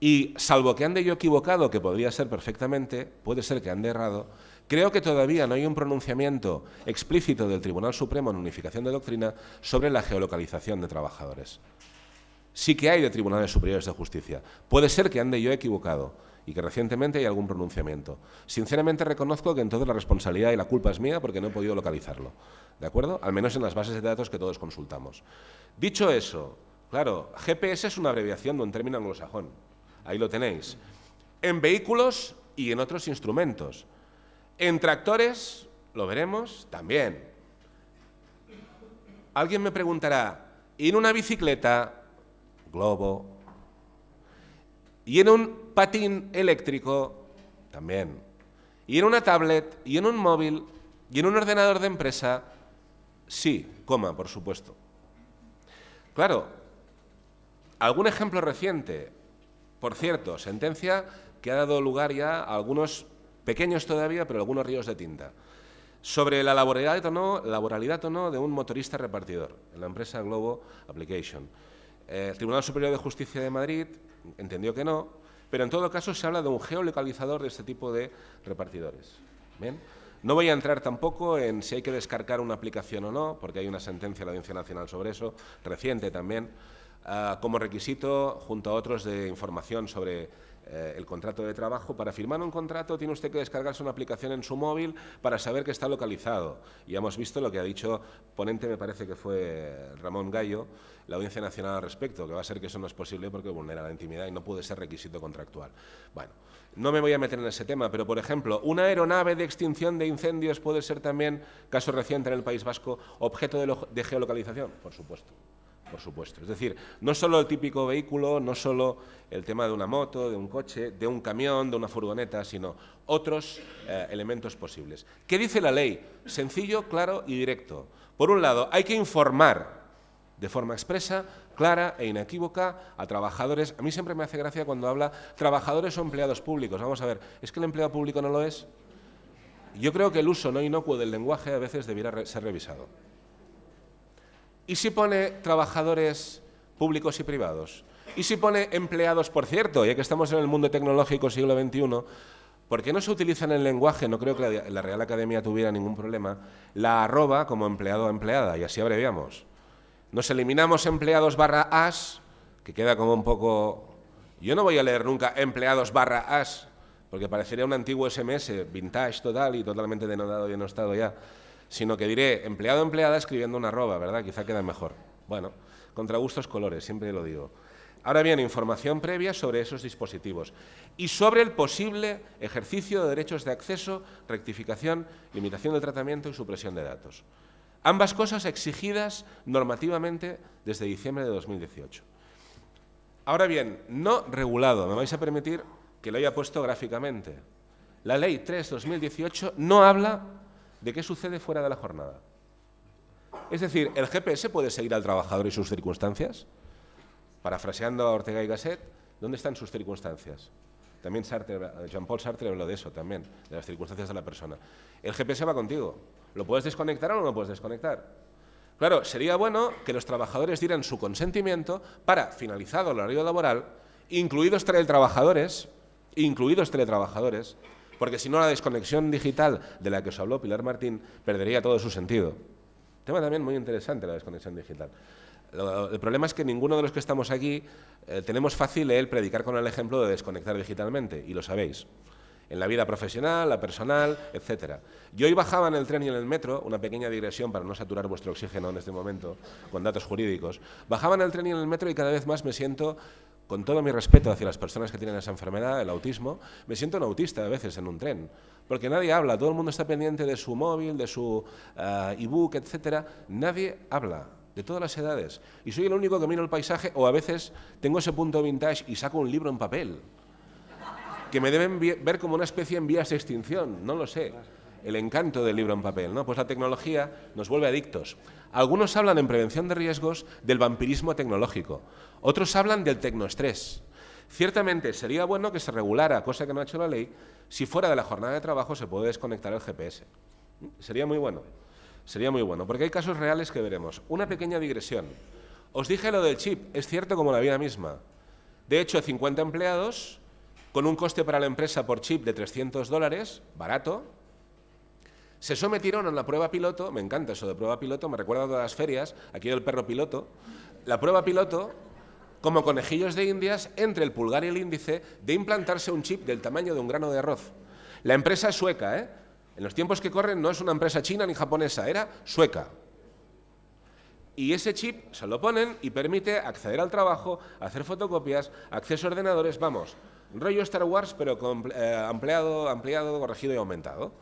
[SPEAKER 2] y salvo que ande yo equivocado, que podría ser perfectamente, puede ser que ande errado, creo que todavía no hay un pronunciamiento explícito del Tribunal Supremo en unificación de doctrina sobre la geolocalización de trabajadores. Sí que hay de tribunales superiores de justicia. Puede ser que ande yo equivocado y que recientemente hay algún pronunciamiento. Sinceramente reconozco que entonces la responsabilidad y la culpa es mía porque no he podido localizarlo. ¿De acuerdo? Al menos en las bases de datos que todos consultamos. Dicho eso, claro, GPS es una abreviación de un término anglosajón Ahí lo tenéis. En vehículos y en otros instrumentos. En tractores, lo veremos también. Alguien me preguntará, ¿y en una bicicleta? Globo. ¿Y en un patín eléctrico? También. ¿Y en una tablet? ¿Y en un móvil? ¿Y en un ordenador de empresa? Sí, coma, por supuesto. Claro, algún ejemplo reciente. Por cierto, sentencia que ha dado lugar ya a algunos pequeños todavía, pero algunos ríos de tinta, sobre la laboralidad o no, laboralidad o no de un motorista repartidor en la empresa Globo Application. Eh, el Tribunal Superior de Justicia de Madrid entendió que no, pero en todo caso se habla de un geolocalizador de este tipo de repartidores. No voy a entrar tampoco en si hay que descargar una aplicación o no, porque hay una sentencia de la Audiencia Nacional sobre eso, reciente también, como requisito, junto a otros de información sobre eh, el contrato de trabajo. Para firmar un contrato tiene usted que descargarse una aplicación en su móvil para saber que está localizado. Y hemos visto lo que ha dicho ponente, me parece que fue Ramón Gallo, la Audiencia Nacional al respecto, que va a ser que eso no es posible porque vulnera la intimidad y no puede ser requisito contractual. Bueno, no me voy a meter en ese tema, pero por ejemplo, una aeronave de extinción de incendios puede ser también, caso reciente en el País Vasco, objeto de geolocalización, por supuesto por supuesto. Es decir, no solo el típico vehículo, no solo el tema de una moto, de un coche, de un camión, de una furgoneta, sino otros eh, elementos posibles. ¿Qué dice la ley? Sencillo, claro y directo. Por un lado, hay que informar de forma expresa, clara e inequívoca a trabajadores. A mí siempre me hace gracia cuando habla trabajadores o empleados públicos. Vamos a ver, ¿es que el empleado público no lo es? Yo creo que el uso no inocuo del lenguaje a veces debiera ser revisado. ¿Y si pone trabajadores públicos y privados? ¿Y si pone empleados, por cierto, ya que estamos en el mundo tecnológico siglo XXI, ¿por qué no se utiliza en el lenguaje, no creo que la, Real Academia tuviera ningún problema, la arroba como empleado o empleada, y así abreviamos? Nos eliminamos empleados barra as, que queda como un poco... Yo no voy a leer nunca empleados barra as, porque parecería un antiguo SMS, vintage total y totalmente denodado y denostado ya sino que diré empleado empleada escribiendo una arroba, ¿verdad? Quizá queda mejor. Bueno, contra gustos colores, siempre lo digo. Ahora bien, información previa sobre esos dispositivos y sobre el posible ejercicio de derechos de acceso, rectificación, limitación del tratamiento y supresión de datos. Ambas cosas exigidas normativamente desde diciembre de 2018. Ahora bien, no regulado, me vais a permitir que lo haya puesto gráficamente. La Ley 3-2018 no habla de qué sucede fuera de la jornada. Es decir, ¿el GPS puede seguir al trabajador y sus circunstancias? Parafraseando a Ortega y Gasset, ¿dónde están sus circunstancias? También Jean-Paul Sartre habló de eso también, de las circunstancias de la persona. El GPS va contigo. ¿Lo puedes desconectar o no lo puedes desconectar? Claro, sería bueno que los trabajadores dieran su consentimiento para, finalizado el horario laboral, incluidos teletrabajadores, incluidos teletrabajadores, porque si no la desconexión digital de la que os habló Pilar Martín perdería todo su sentido. Tema también muy interesante la desconexión digital. el problema es que ninguno de los que estamos aquí eh, tenemos fácil el predicar con el ejemplo de desconectar digitalmente, y lo sabéis. En la vida profesional, la personal, etcétera. Yo hoy bajaba en el tren y en el metro, una pequeña digresión para no saturar vuestro oxígeno en este momento con datos jurídicos. Bajaba en el tren y en el metro y cada vez más me siento con todo mi respeto hacia las personas que tienen esa enfermedad, el autismo, me siento un autista a veces en un tren, porque nadie habla, todo el mundo está pendiente de su móvil, de su uh, ebook, etcétera, nadie habla de todas las edades. Y soy el único que miro el paisaje o a veces tengo ese punto vintage y saco un libro en papel, que me deben ver como una especie en vías de extinción, no lo sé el encanto del libro en papel. ¿no? Pues la tecnología nos vuelve adictos. Algunos hablan en prevención de riesgos del vampirismo tecnológico, otros hablan del tecnoestrés. Ciertamente sería bueno que se regulara, cosa que no ha hecho la ley, si fuera de la jornada de trabajo se puede desconectar el GPS. Sería muy bueno, sería muy bueno, porque hay casos reales que veremos. Una pequeña digresión. Os dije lo del chip, es cierto como la vida misma. De hecho, 50 empleados, con un coste para la empresa por chip de 300 dólares, barato, se sometieron a la prueba piloto, me encanta eso de prueba piloto, me recuerda a todas las ferias, aquí el perro piloto, la prueba piloto, como conejillos de indias, entre el pulgar y el índice, de implantarse un chip del tamaño de un grano de arroz. La empresa es sueca, ¿eh? En los tiempos que corren no es una empresa china ni japonesa, era sueca. Y ese chip se lo ponen y permite acceder al trabajo, hacer fotocopias, acceso a ordenadores, vamos, rollo Star Wars, pero eh, ampliado, ampliado, corregido y aumentado.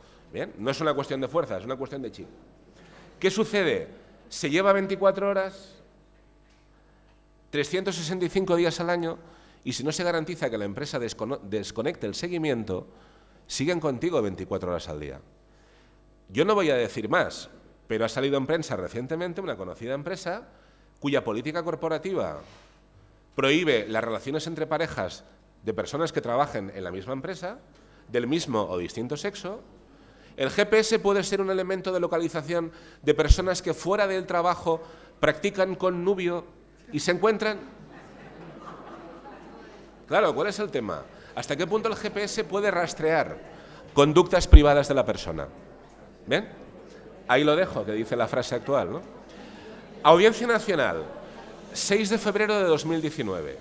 [SPEAKER 2] No es una cuestión de fuerza, es una cuestión de chip. ¿Qué sucede? Se lleva 24 horas, 365 días al año, y si no se garantiza que la empresa desconecte el seguimiento, siguen contigo 24 horas al día. Yo no voy a decir más, pero ha salido en prensa recientemente una conocida empresa cuya política corporativa prohíbe las relaciones entre parejas de personas que trabajen en la misma empresa, del mismo o distinto sexo, el GPS puede ser un elemento de localización de personas que fuera del trabajo practican connubio y se encuentran. Claro, ¿cuál es el tema? ¿Hasta qué punto el GPS puede rastrear conductas privadas de la persona? ¿Ven? Ahí lo dejo, que dice la frase actual. ¿no? Audiencia Nacional, 6 de febrero de 2019.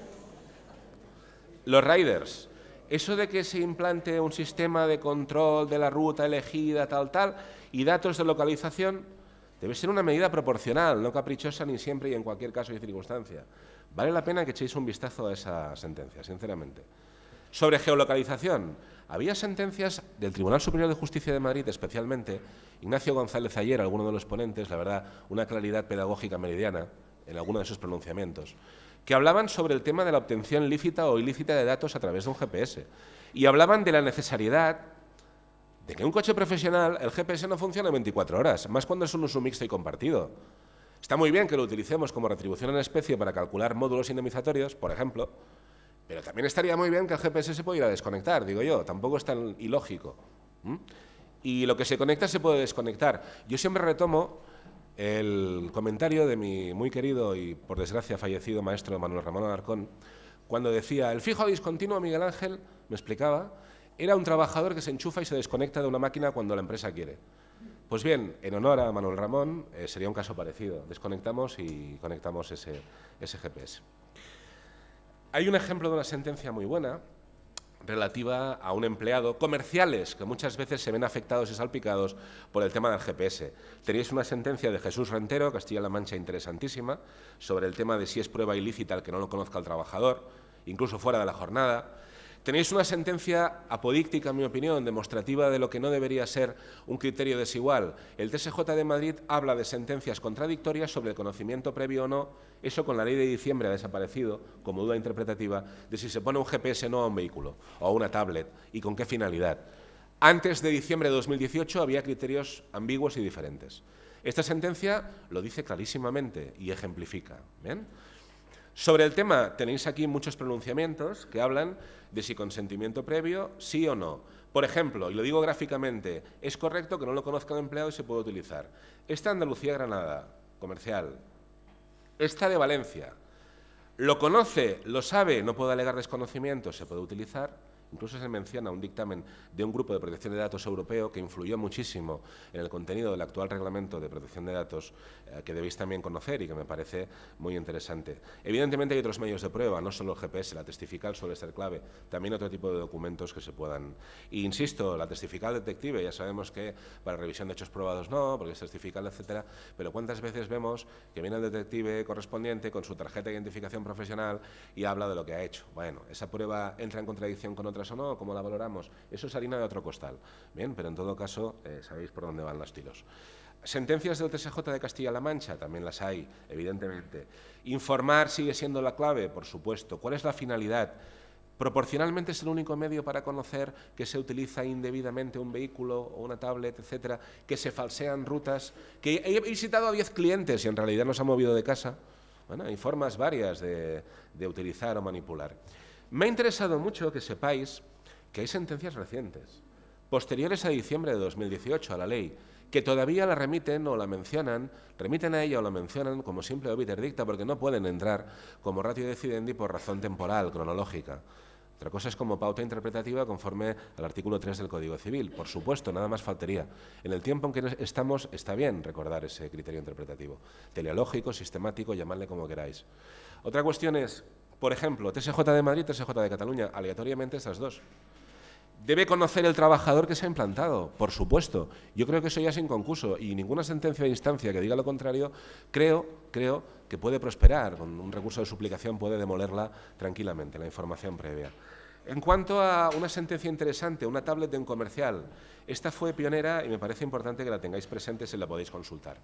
[SPEAKER 2] Los riders, eso de que se implante un sistema de control de la ruta elegida, tal, tal, y datos de localización, debe ser una medida proporcional, no caprichosa ni siempre y en cualquier caso y circunstancia. Vale la pena que echéis un vistazo a esa sentencia, sinceramente. Sobre geolocalización, había sentencias del Tribunal Superior de Justicia de Madrid, especialmente, Ignacio González ayer, alguno de los ponentes, la verdad, una claridad pedagógica meridiana en alguno de sus pronunciamientos que hablaban sobre el tema de la obtención lícita o ilícita de datos a través de un GPS. Y hablaban de la necesidad de que un coche profesional, el GPS no funcione 24 horas, más cuando es un uso mixto y compartido. Está muy bien que lo utilicemos como retribución en especie para calcular módulos indemnizatorios, por ejemplo, pero también estaría muy bien que el GPS se pudiera desconectar, digo yo, tampoco es tan ilógico. Y lo que se conecta se puede desconectar. Yo siempre retomo el comentario de mi muy querido y por desgracia fallecido maestro Manuel Ramón Alarcón, cuando decía, el fijo discontinuo Miguel Ángel, me explicaba, era un trabajador que se enchufa y se desconecta de una máquina cuando la empresa quiere. Pues bien, en honor a Manuel Ramón, eh, sería un caso parecido. Desconectamos y conectamos ese, ese GPS. Hay un ejemplo de una sentencia muy buena relativa a un empleado, comerciales, que muchas veces se ven afectados y salpicados por el tema del GPS. Tenéis una sentencia de Jesús Rentero, Castilla-La Mancha, interesantísima, sobre el tema de si es prueba ilícita el que no lo conozca el trabajador, incluso fuera de la jornada. Tenéis una sentencia apodíctica, en mi opinión, demostrativa de lo que no debería ser un criterio desigual. El TSJ de Madrid habla de sentencias contradictorias sobre el conocimiento previo o no, eso con la ley de diciembre ha desaparecido como duda interpretativa, de si se pone un GPS no a un vehículo o a una tablet y con qué finalidad. Antes de diciembre de 2018 había criterios ambiguos y diferentes. Esta sentencia lo dice clarísimamente y ejemplifica. Sobre el tema tenéis aquí muchos pronunciamientos que hablan de si consentimiento previo, sí o no. Por ejemplo, y lo digo gráficamente, es correcto que no lo conozca el empleado y se puede utilizar. Esta Andalucía-Granada, comercial. Esta de Valencia. Lo conoce, lo sabe, no puede alegar desconocimiento, se puede utilizar. Incluso se menciona un dictamen de un grupo de protección de datos europeo que influyó muchísimo en el contenido del actual reglamento de protección de datos eh, que debéis también conocer y que me parece muy interesante. Evidentemente hay otros medios de prueba, no solo el GPS, la testifical suele ser clave, también otro tipo de documentos que se puedan... E insisto, la testifical detective, ya sabemos que para revisión de hechos probados no, porque es testifical, etcétera, pero ¿cuántas veces vemos que viene el detective correspondiente con su tarjeta de identificación profesional y habla de lo que ha hecho? Bueno, esa prueba entra en contradicción con otras o no, cómo la valoramos, eso es harina de otro costal. Bien, pero en todo caso eh, sabéis por dónde van los tiros. Sentencias del TSJ de Castilla-La Mancha, también las hay, evidentemente. Informar sigue siendo la clave, por supuesto. ¿Cuál es la finalidad? Proporcionalmente es el único medio para conocer que se utiliza indebidamente un vehículo o una tablet, etcétera, que se falsean rutas, que he visitado a 10 clientes y en realidad nos ha movido de casa. Bueno, hay formas varias de utilizar o manipular. Me ha interesado mucho que sepáis que hay sentencias recientes, posteriores a diciembre de 2018, a la ley, que todavía la remiten o la mencionan, remiten a ella o la mencionan como simple obiter dicta porque no pueden entrar como ratio decidendi por razón temporal, cronológica. Otra cosa es como pauta interpretativa conforme al artículo 3 del Código Civil. Por supuesto, nada más faltaría. En el tiempo en que estamos está bien recordar ese criterio interpretativo. Teleológico, sistemático, llamadle como queráis. Otra cuestión es por ejemplo, TSJ de Madrid, TSJ de Cataluña, aleatoriamente esas dos. Debe conocer el trabajador que se ha implantado, por supuesto. Yo creo que eso ya es inconcurso y ninguna sentencia de instancia que diga lo contrario, creo, creo que puede prosperar. Con un recurso de suplicación puede demolerla tranquilamente, la información previa. En cuanto a una sentencia interesante, una tablet de un comercial, esta fue pionera y me parece importante que la tengáis presente si la podéis consultar.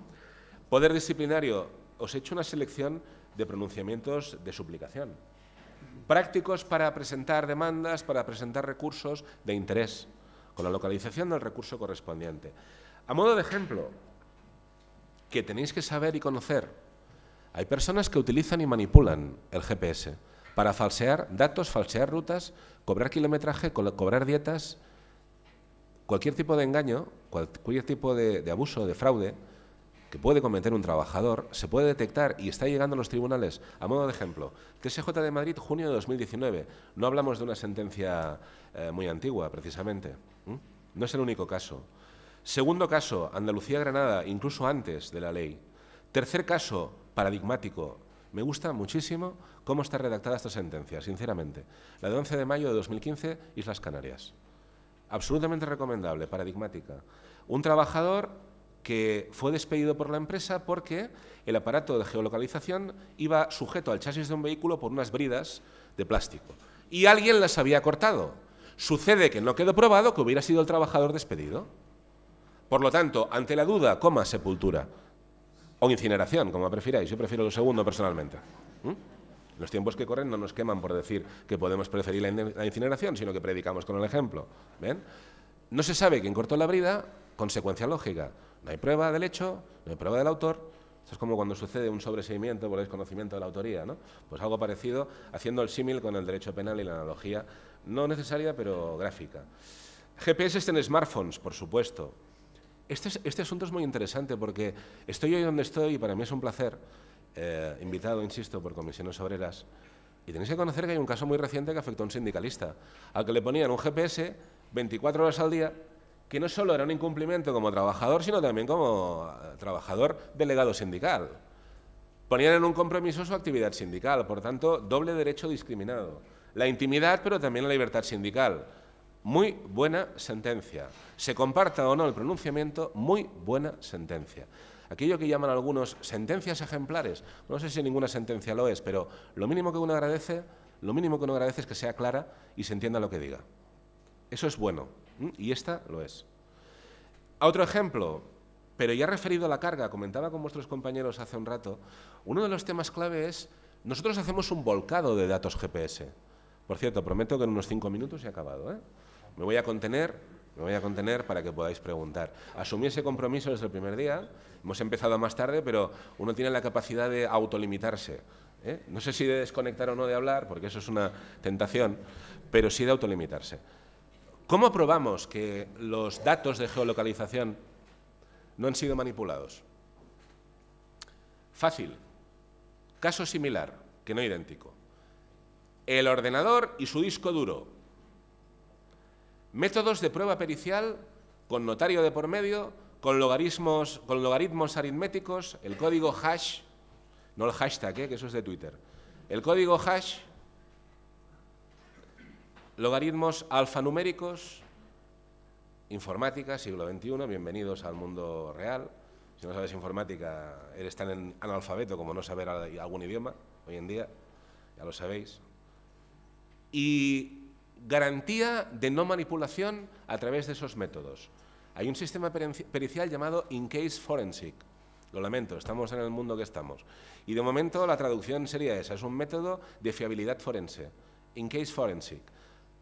[SPEAKER 2] Poder disciplinario, os he hecho una selección de pronunciamientos de suplicación. Prácticos para presentar demandas, para presentar recursos de interés, con la localización del recurso correspondiente. A modo de ejemplo, que tenéis que saber y conocer, hay personas que utilizan y manipulan el GPS para falsear datos, falsear rutas, cobrar kilometraje, cobrar dietas, cualquier tipo de engaño, cualquier tipo de, de abuso, de fraude, que puede cometer un trabajador se puede detectar y está llegando a los tribunales. A modo de ejemplo, TSJ de Madrid, junio de 2019. No hablamos de una sentencia eh, muy antigua, precisamente. No es el único caso. Segundo caso, Andalucía-Granada, incluso antes de la ley. Tercer caso, paradigmático. Me gusta muchísimo cómo está redactada esta sentencia, sinceramente. La de 11 de mayo de 2015, Islas Canarias. Absolutamente recomendable, paradigmática. Un trabajador que fue despedido por la empresa porque el aparato de geolocalización iba sujeto al chasis de un vehículo por unas bridas de plástico. Y alguien las había cortado. Sucede que no quedó probado que hubiera sido el trabajador despedido. Por lo tanto, ante la duda, coma sepultura o incineración, como prefiráis. Yo prefiero lo segundo personalmente. ¿Mm? Los tiempos que corren no nos queman por decir que podemos preferir la incineración, sino que predicamos con el ejemplo. No se sabe quién cortó la brida, consecuencia lógica. No hay prueba del hecho, no hay prueba del autor. Esto es como cuando sucede un sobreseimiento por desconocimiento de la autoría, ¿no? Pues algo parecido, haciendo el símil con el derecho penal y la analogía, no necesaria, pero gráfica. GPS en smartphones, por supuesto. Este, este, asunto es muy interesante porque estoy hoy donde estoy y para mí es un placer, eh, invitado, insisto, por comisiones obreras, y tenéis que conocer que hay un caso muy reciente que afectó a un sindicalista, al que le ponían un GPS 24 horas al día que no solo era un incumplimiento como trabajador, sino también como eh, trabajador delegado sindical. Ponían en un compromiso su actividad sindical, por tanto, doble derecho discriminado. La intimidad, pero también la libertad sindical. Muy buena sentencia. Se comparta o no el pronunciamiento, muy buena sentencia. Aquello que llaman algunos sentencias ejemplares, no sé si ninguna sentencia lo es, pero lo mínimo que uno agradece, lo mínimo que uno agradece es que sea clara y se entienda lo que diga. Eso es bueno. Y esta lo es. Otro ejemplo, pero ya referido a la carga, comentaba con vuestros compañeros hace un rato, uno de los temas clave es, nosotros hacemos un volcado de datos GPS. Por cierto, prometo que en unos cinco minutos he acabado. ¿eh? Me voy a contener, me voy a contener para que podáis preguntar. Asumí ese compromiso desde el primer día, hemos empezado más tarde, pero uno tiene la capacidad de autolimitarse. ¿eh? No sé si de desconectar o no de hablar, porque eso es una tentación, pero sí de autolimitarse. ¿Cómo probamos que los datos de geolocalización no han sido manipulados? Fácil. Caso similar, que no idéntico. El ordenador y su disco duro. Métodos de prueba pericial con notario de por medio, con logaritmos, con logaritmos aritméticos, el código hash, no el hashtag, ¿eh? que eso es de Twitter. El código hash, logaritmos alfanuméricos, informática, siglo XXI, bienvenidos al mundo real. Si no sabes informática, eres tan analfabeto como no saber algún idioma hoy en día, ya lo sabéis. Y garantía de no manipulación a través de esos métodos. Hay un sistema pericial llamado In-Case Forensic. Lo lamento, estamos en el mundo que estamos. Y de momento la traducción sería esa, es un método de fiabilidad forense. In-Case Forensic.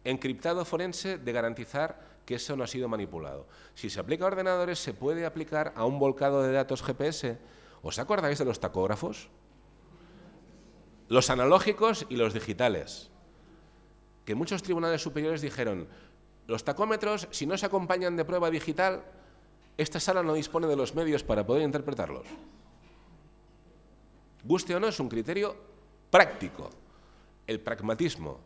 [SPEAKER 2] Encriptado forense de garantizar que eso no ha sido manipulado. Si se aplica a ordenadores, se puede aplicar a un volcado de datos GPS. ¿Os acordáis de los tacógrafos? Los analógicos y los digitales. Que muchos tribunales superiores dijeron, los tacómetros, si no se acompañan de prueba digital, esta sala no dispone de los medios para poder interpretarlos. Guste o no, es un criterio práctico. El pragmatismo,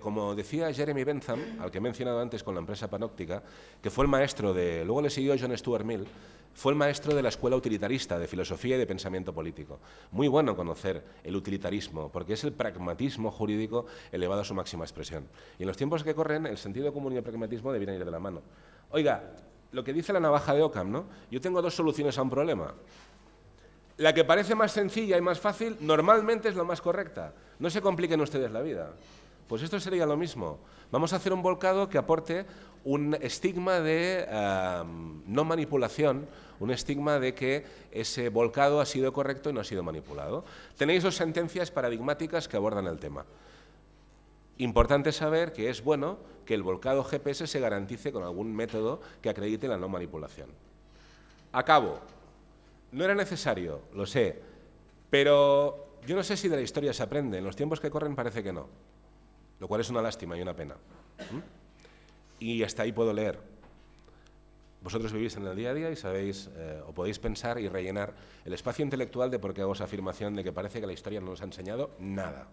[SPEAKER 2] como, decía Jeremy Bentham, al que he mencionado antes con la empresa Panóptica, que fue el maestro de, luego le siguió John Stuart Mill, fue el maestro de la escuela utilitarista de filosofía y de pensamiento político. Muy bueno conocer el utilitarismo, porque es el pragmatismo jurídico elevado a su máxima expresión. Y en los tiempos que corren, el sentido común y el pragmatismo debieran ir de la mano. Oiga, lo que dice la navaja de Ockham, ¿no? Yo tengo dos soluciones a un problema. La que parece más sencilla y más fácil, normalmente es la más correcta. No se compliquen ustedes la vida. Pues esto sería lo mismo. Vamos a hacer un volcado que aporte un estigma de no manipulación, un estigma de que ese volcado ha sido correcto y no ha sido manipulado. Tenéis dos sentencias paradigmáticas que abordan el tema. Importante saber que es bueno que el volcado GPS se garantice con algún método que acredite la no manipulación. Acabo. No era necesario, lo sé, pero yo no sé si de la historia se aprende. En los tiempos que corren parece que no lo cual es una lástima y una pena. Y hasta ahí puedo leer. Vosotros vivís en el día a día y sabéis eh, o podéis pensar y rellenar el espacio intelectual de por qué hago esa afirmación de que parece que la historia no nos ha enseñado nada.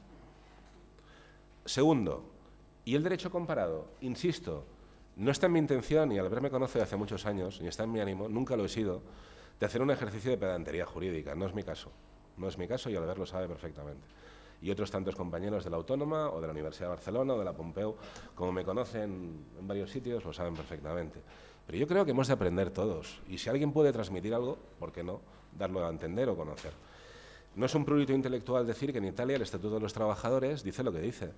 [SPEAKER 2] Segundo, y el derecho comparado, insisto, no está en mi intención, y al verme conoce hace muchos años, ni está en mi ánimo, nunca lo he sido, de hacer un ejercicio de pedantería jurídica. No es mi caso. No es mi caso y Albert lo sabe perfectamente y otros tantos compañeros de la Autónoma o de la Universidad de Barcelona o de la Pompeu, como me conocen en varios sitios, lo saben perfectamente. Pero yo creo que hemos de aprender todos y si alguien puede transmitir algo, ¿por qué no? Darlo a entender o conocer. No es un prurito intelectual decir que en Italia el Estatuto de los Trabajadores dice lo que dice.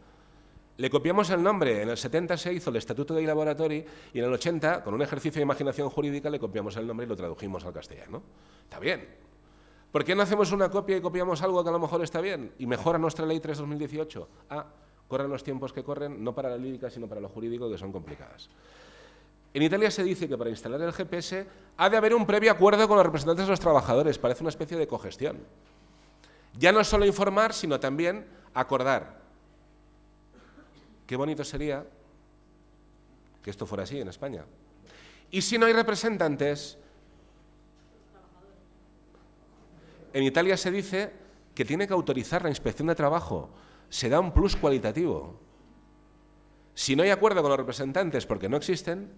[SPEAKER 2] Le copiamos el nombre, en el 70 se hizo el Estatuto de Laboratori y en el 80, con un ejercicio de imaginación jurídica, le copiamos el nombre y lo tradujimos al castellano. Está bien, ¿Por qué no hacemos una copia y copiamos algo que a lo mejor está bien y mejora nuestra ley 3-2018? Ah, corren los tiempos que corren, no para la lírica, sino para lo jurídico, que son complicadas. En Italia se dice que para instalar el GPS ha de haber un previo acuerdo con los representantes de los trabajadores, parece una especie de cogestión. Ya no solo informar, sino también acordar. Qué bonito sería que esto fuera así en España. Y si no hay representantes, en Italia se dice que tiene que autorizar la inspección de trabajo. Se da un plus cualitativo. Si no hay acuerdo con los representantes porque no existen,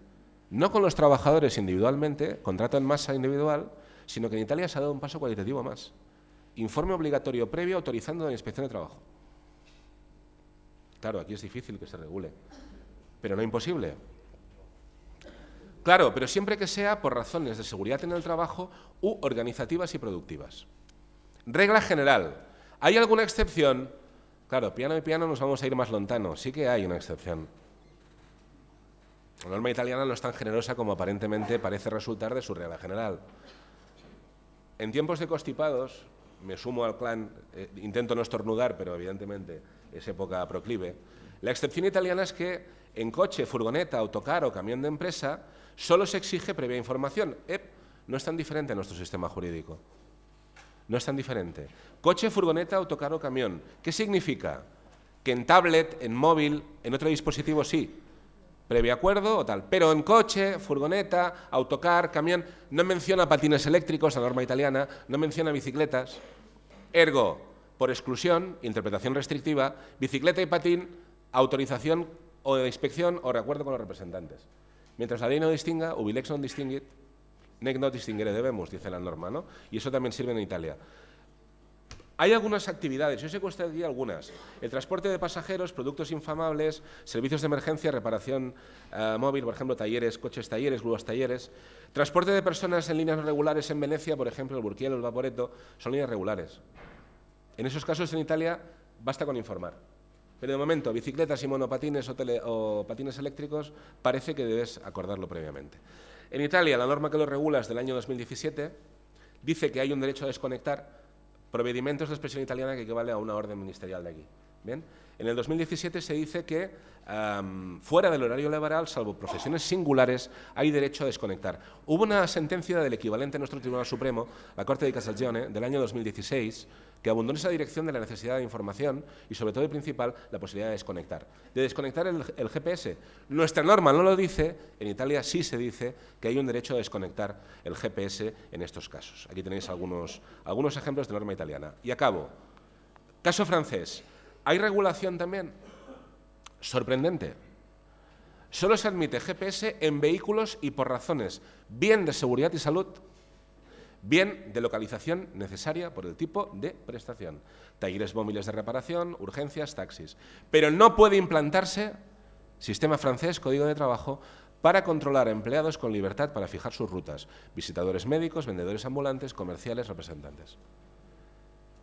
[SPEAKER 2] no con los trabajadores individualmente, contrato en masa individual, sino que en Italia se ha dado un paso cualitativo más. Informe obligatorio previo autorizando la inspección de trabajo. Claro, aquí es difícil que se regule, pero no imposible. Claro, pero siempre que sea por razones de seguridad en el trabajo u organizativas y productivas. Regla general. ¿Hay alguna excepción? Claro, piano y piano nos vamos a ir más lontano. Sí que hay una excepción. La norma italiana no es tan generosa como aparentemente parece resultar de su regla general. En tiempos de constipados, me sumo al clan, eh, intento no estornudar, pero evidentemente es época proclive, la excepción italiana es que en coche, furgoneta, autocar o camión de empresa solo se exige previa información. no es tan diferente a nuestro sistema jurídico. No es tan diferente. Coche, furgoneta, autocar o camión. ¿Qué significa? Que en tablet, en móvil, en otro dispositivo sí, previo acuerdo o tal. Pero en coche, furgoneta, autocar, camión, no menciona patines eléctricos, la norma italiana, no menciona bicicletas. Ergo, por exclusión, interpretación restrictiva, bicicleta y patín, autorización o de inspección o recuerdo con los representantes. Mientras la ley no distinga, ubilex non distinguit, nec no distinguere debemos, dice la norma, ¿no? Y eso también sirve en Italia. Hay algunas actividades, yo aquí algunas. El transporte de pasajeros, productos infamables, servicios de emergencia, reparación uh, móvil, por ejemplo, talleres, coches talleres, grúas talleres. Transporte de personas en líneas regulares en Venecia, por ejemplo, el Burquiel o el Vaporetto, son líneas regulares. En esos casos en Italia basta con informar. Pero de momento, bicicletas y monopatines o patines eléctricos, parece que debes acordarlo previamente. En Italia, la norma que lo regula del año 2017, dice que hay un derecho a desconectar provedimentos de expresión italiana que equivale a una orden ministerial de aquí. ¿Bien? En el 2017 se dice que fuera del horario laboral, salvo profesiones singulares, hay derecho a desconectar. Hubo una sentencia del equivalente a nuestro Tribunal Supremo, la Corte de Cassazione, del año 2016, que abundó en esa dirección de la necesidad de información y, sobre todo y principal, la posibilidad de desconectar. De desconectar el, GPS. Nuestra norma no lo dice, en Italia sí se dice que hay un derecho a desconectar el GPS en estos casos. Aquí tenéis algunos, algunos ejemplos de norma italiana. Y acabo. Caso francés. ¿Hay regulación también? Sorprendente. Solo se admite GPS en vehículos y por razones bien de seguridad y salud bien de localización necesaria por el tipo de prestación. Talleres móviles de reparación, urgencias, taxis. Pero no puede implantarse sistema francés, código de trabajo, para controlar a empleados con libertad para fijar sus rutas, visitadores médicos, vendedores ambulantes, comerciales, representantes.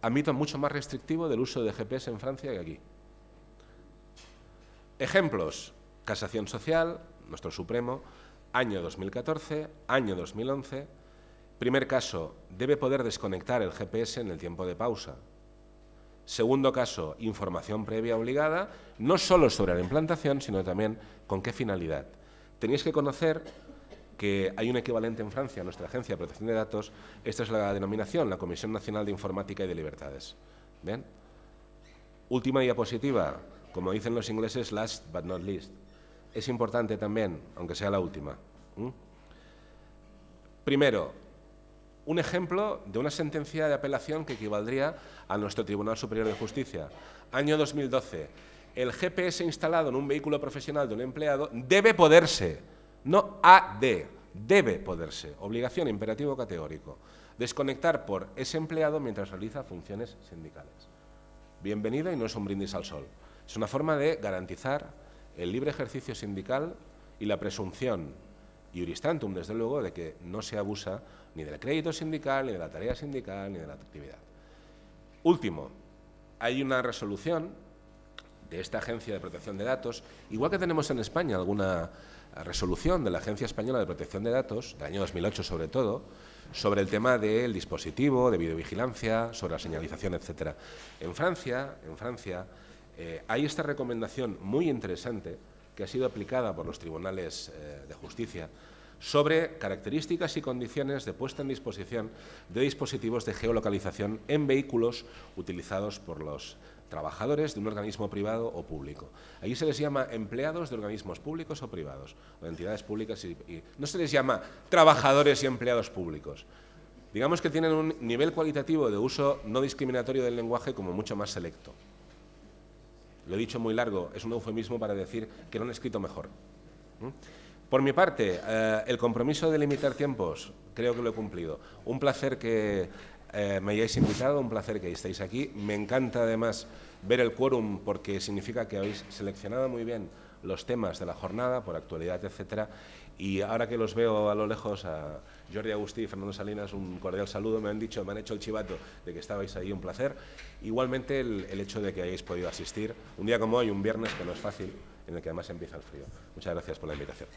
[SPEAKER 2] Ámbito mucho más restrictivo del uso de GPS en Francia que aquí. Ejemplos. Casación social, nuestro Supremo, año 2014, año 2011, Primer caso, debe poder desconectar el GPS en el tiempo de pausa. Segundo caso, información previa obligada, no solo sobre la implantación, sino también con qué finalidad. Tenéis que conocer que hay un equivalente en Francia, nuestra Agencia de Protección de Datos, esta es la denominación, la Comisión Nacional de Informática y de Libertades. Última diapositiva, como dicen los ingleses, last but not least. Es importante también, aunque sea la última. Primero, un ejemplo de una sentencia de apelación que equivaldría a nuestro Tribunal Superior de Justicia. Año 2012. El GPS instalado en un vehículo profesional de un empleado debe poderse, no ha de, debe poderse, obligación imperativo categórico, desconectar por ese empleado mientras realiza funciones sindicales. Bienvenido y no es un brindis al sol. Es una forma de garantizar el libre ejercicio sindical y la presunción iuristantum, desde luego, de que no se abusa ni del crédito sindical, ni de la tarea sindical, ni de la actividad. Último, hay una resolución de esta Agencia de Protección de Datos, igual que tenemos en España alguna resolución de la Agencia Española de Protección de Datos, del año 2008 sobre todo, sobre el tema del dispositivo, de videovigilancia, sobre la señalización, etc. En Francia, en Francia eh, hay esta recomendación muy interesante que ha sido aplicada por los tribunales eh, de justicia sobre características y condiciones de puesta en disposición de dispositivos de geolocalización en vehículos utilizados por los trabajadores de un organismo privado o público. Allí se les llama empleados de organismos públicos o privados, o de entidades públicas y, y no se les llama trabajadores y empleados públicos. Digamos que tienen un nivel cualitativo de uso no discriminatorio del lenguaje como mucho más selecto. Lo he dicho muy largo, es un eufemismo para decir que lo han escrito mejor. Por mi parte, eh, el compromiso de limitar tiempos, creo que lo he cumplido. Un placer que eh, me hayáis invitado, un placer que estéis aquí. Me encanta además ver el quórum porque significa que habéis seleccionado muy bien los temas de la jornada por actualidad, etcétera. Y ahora que los veo a lo lejos, a Jordi Agustí y Fernando Salinas, un cordial saludo. Me han dicho, me han hecho el chivato de que estabais ahí, un placer. Igualmente el, el hecho de que hayáis podido asistir un día como hoy, un viernes que no es fácil, en el que además empieza el frío. Muchas gracias por la invitación.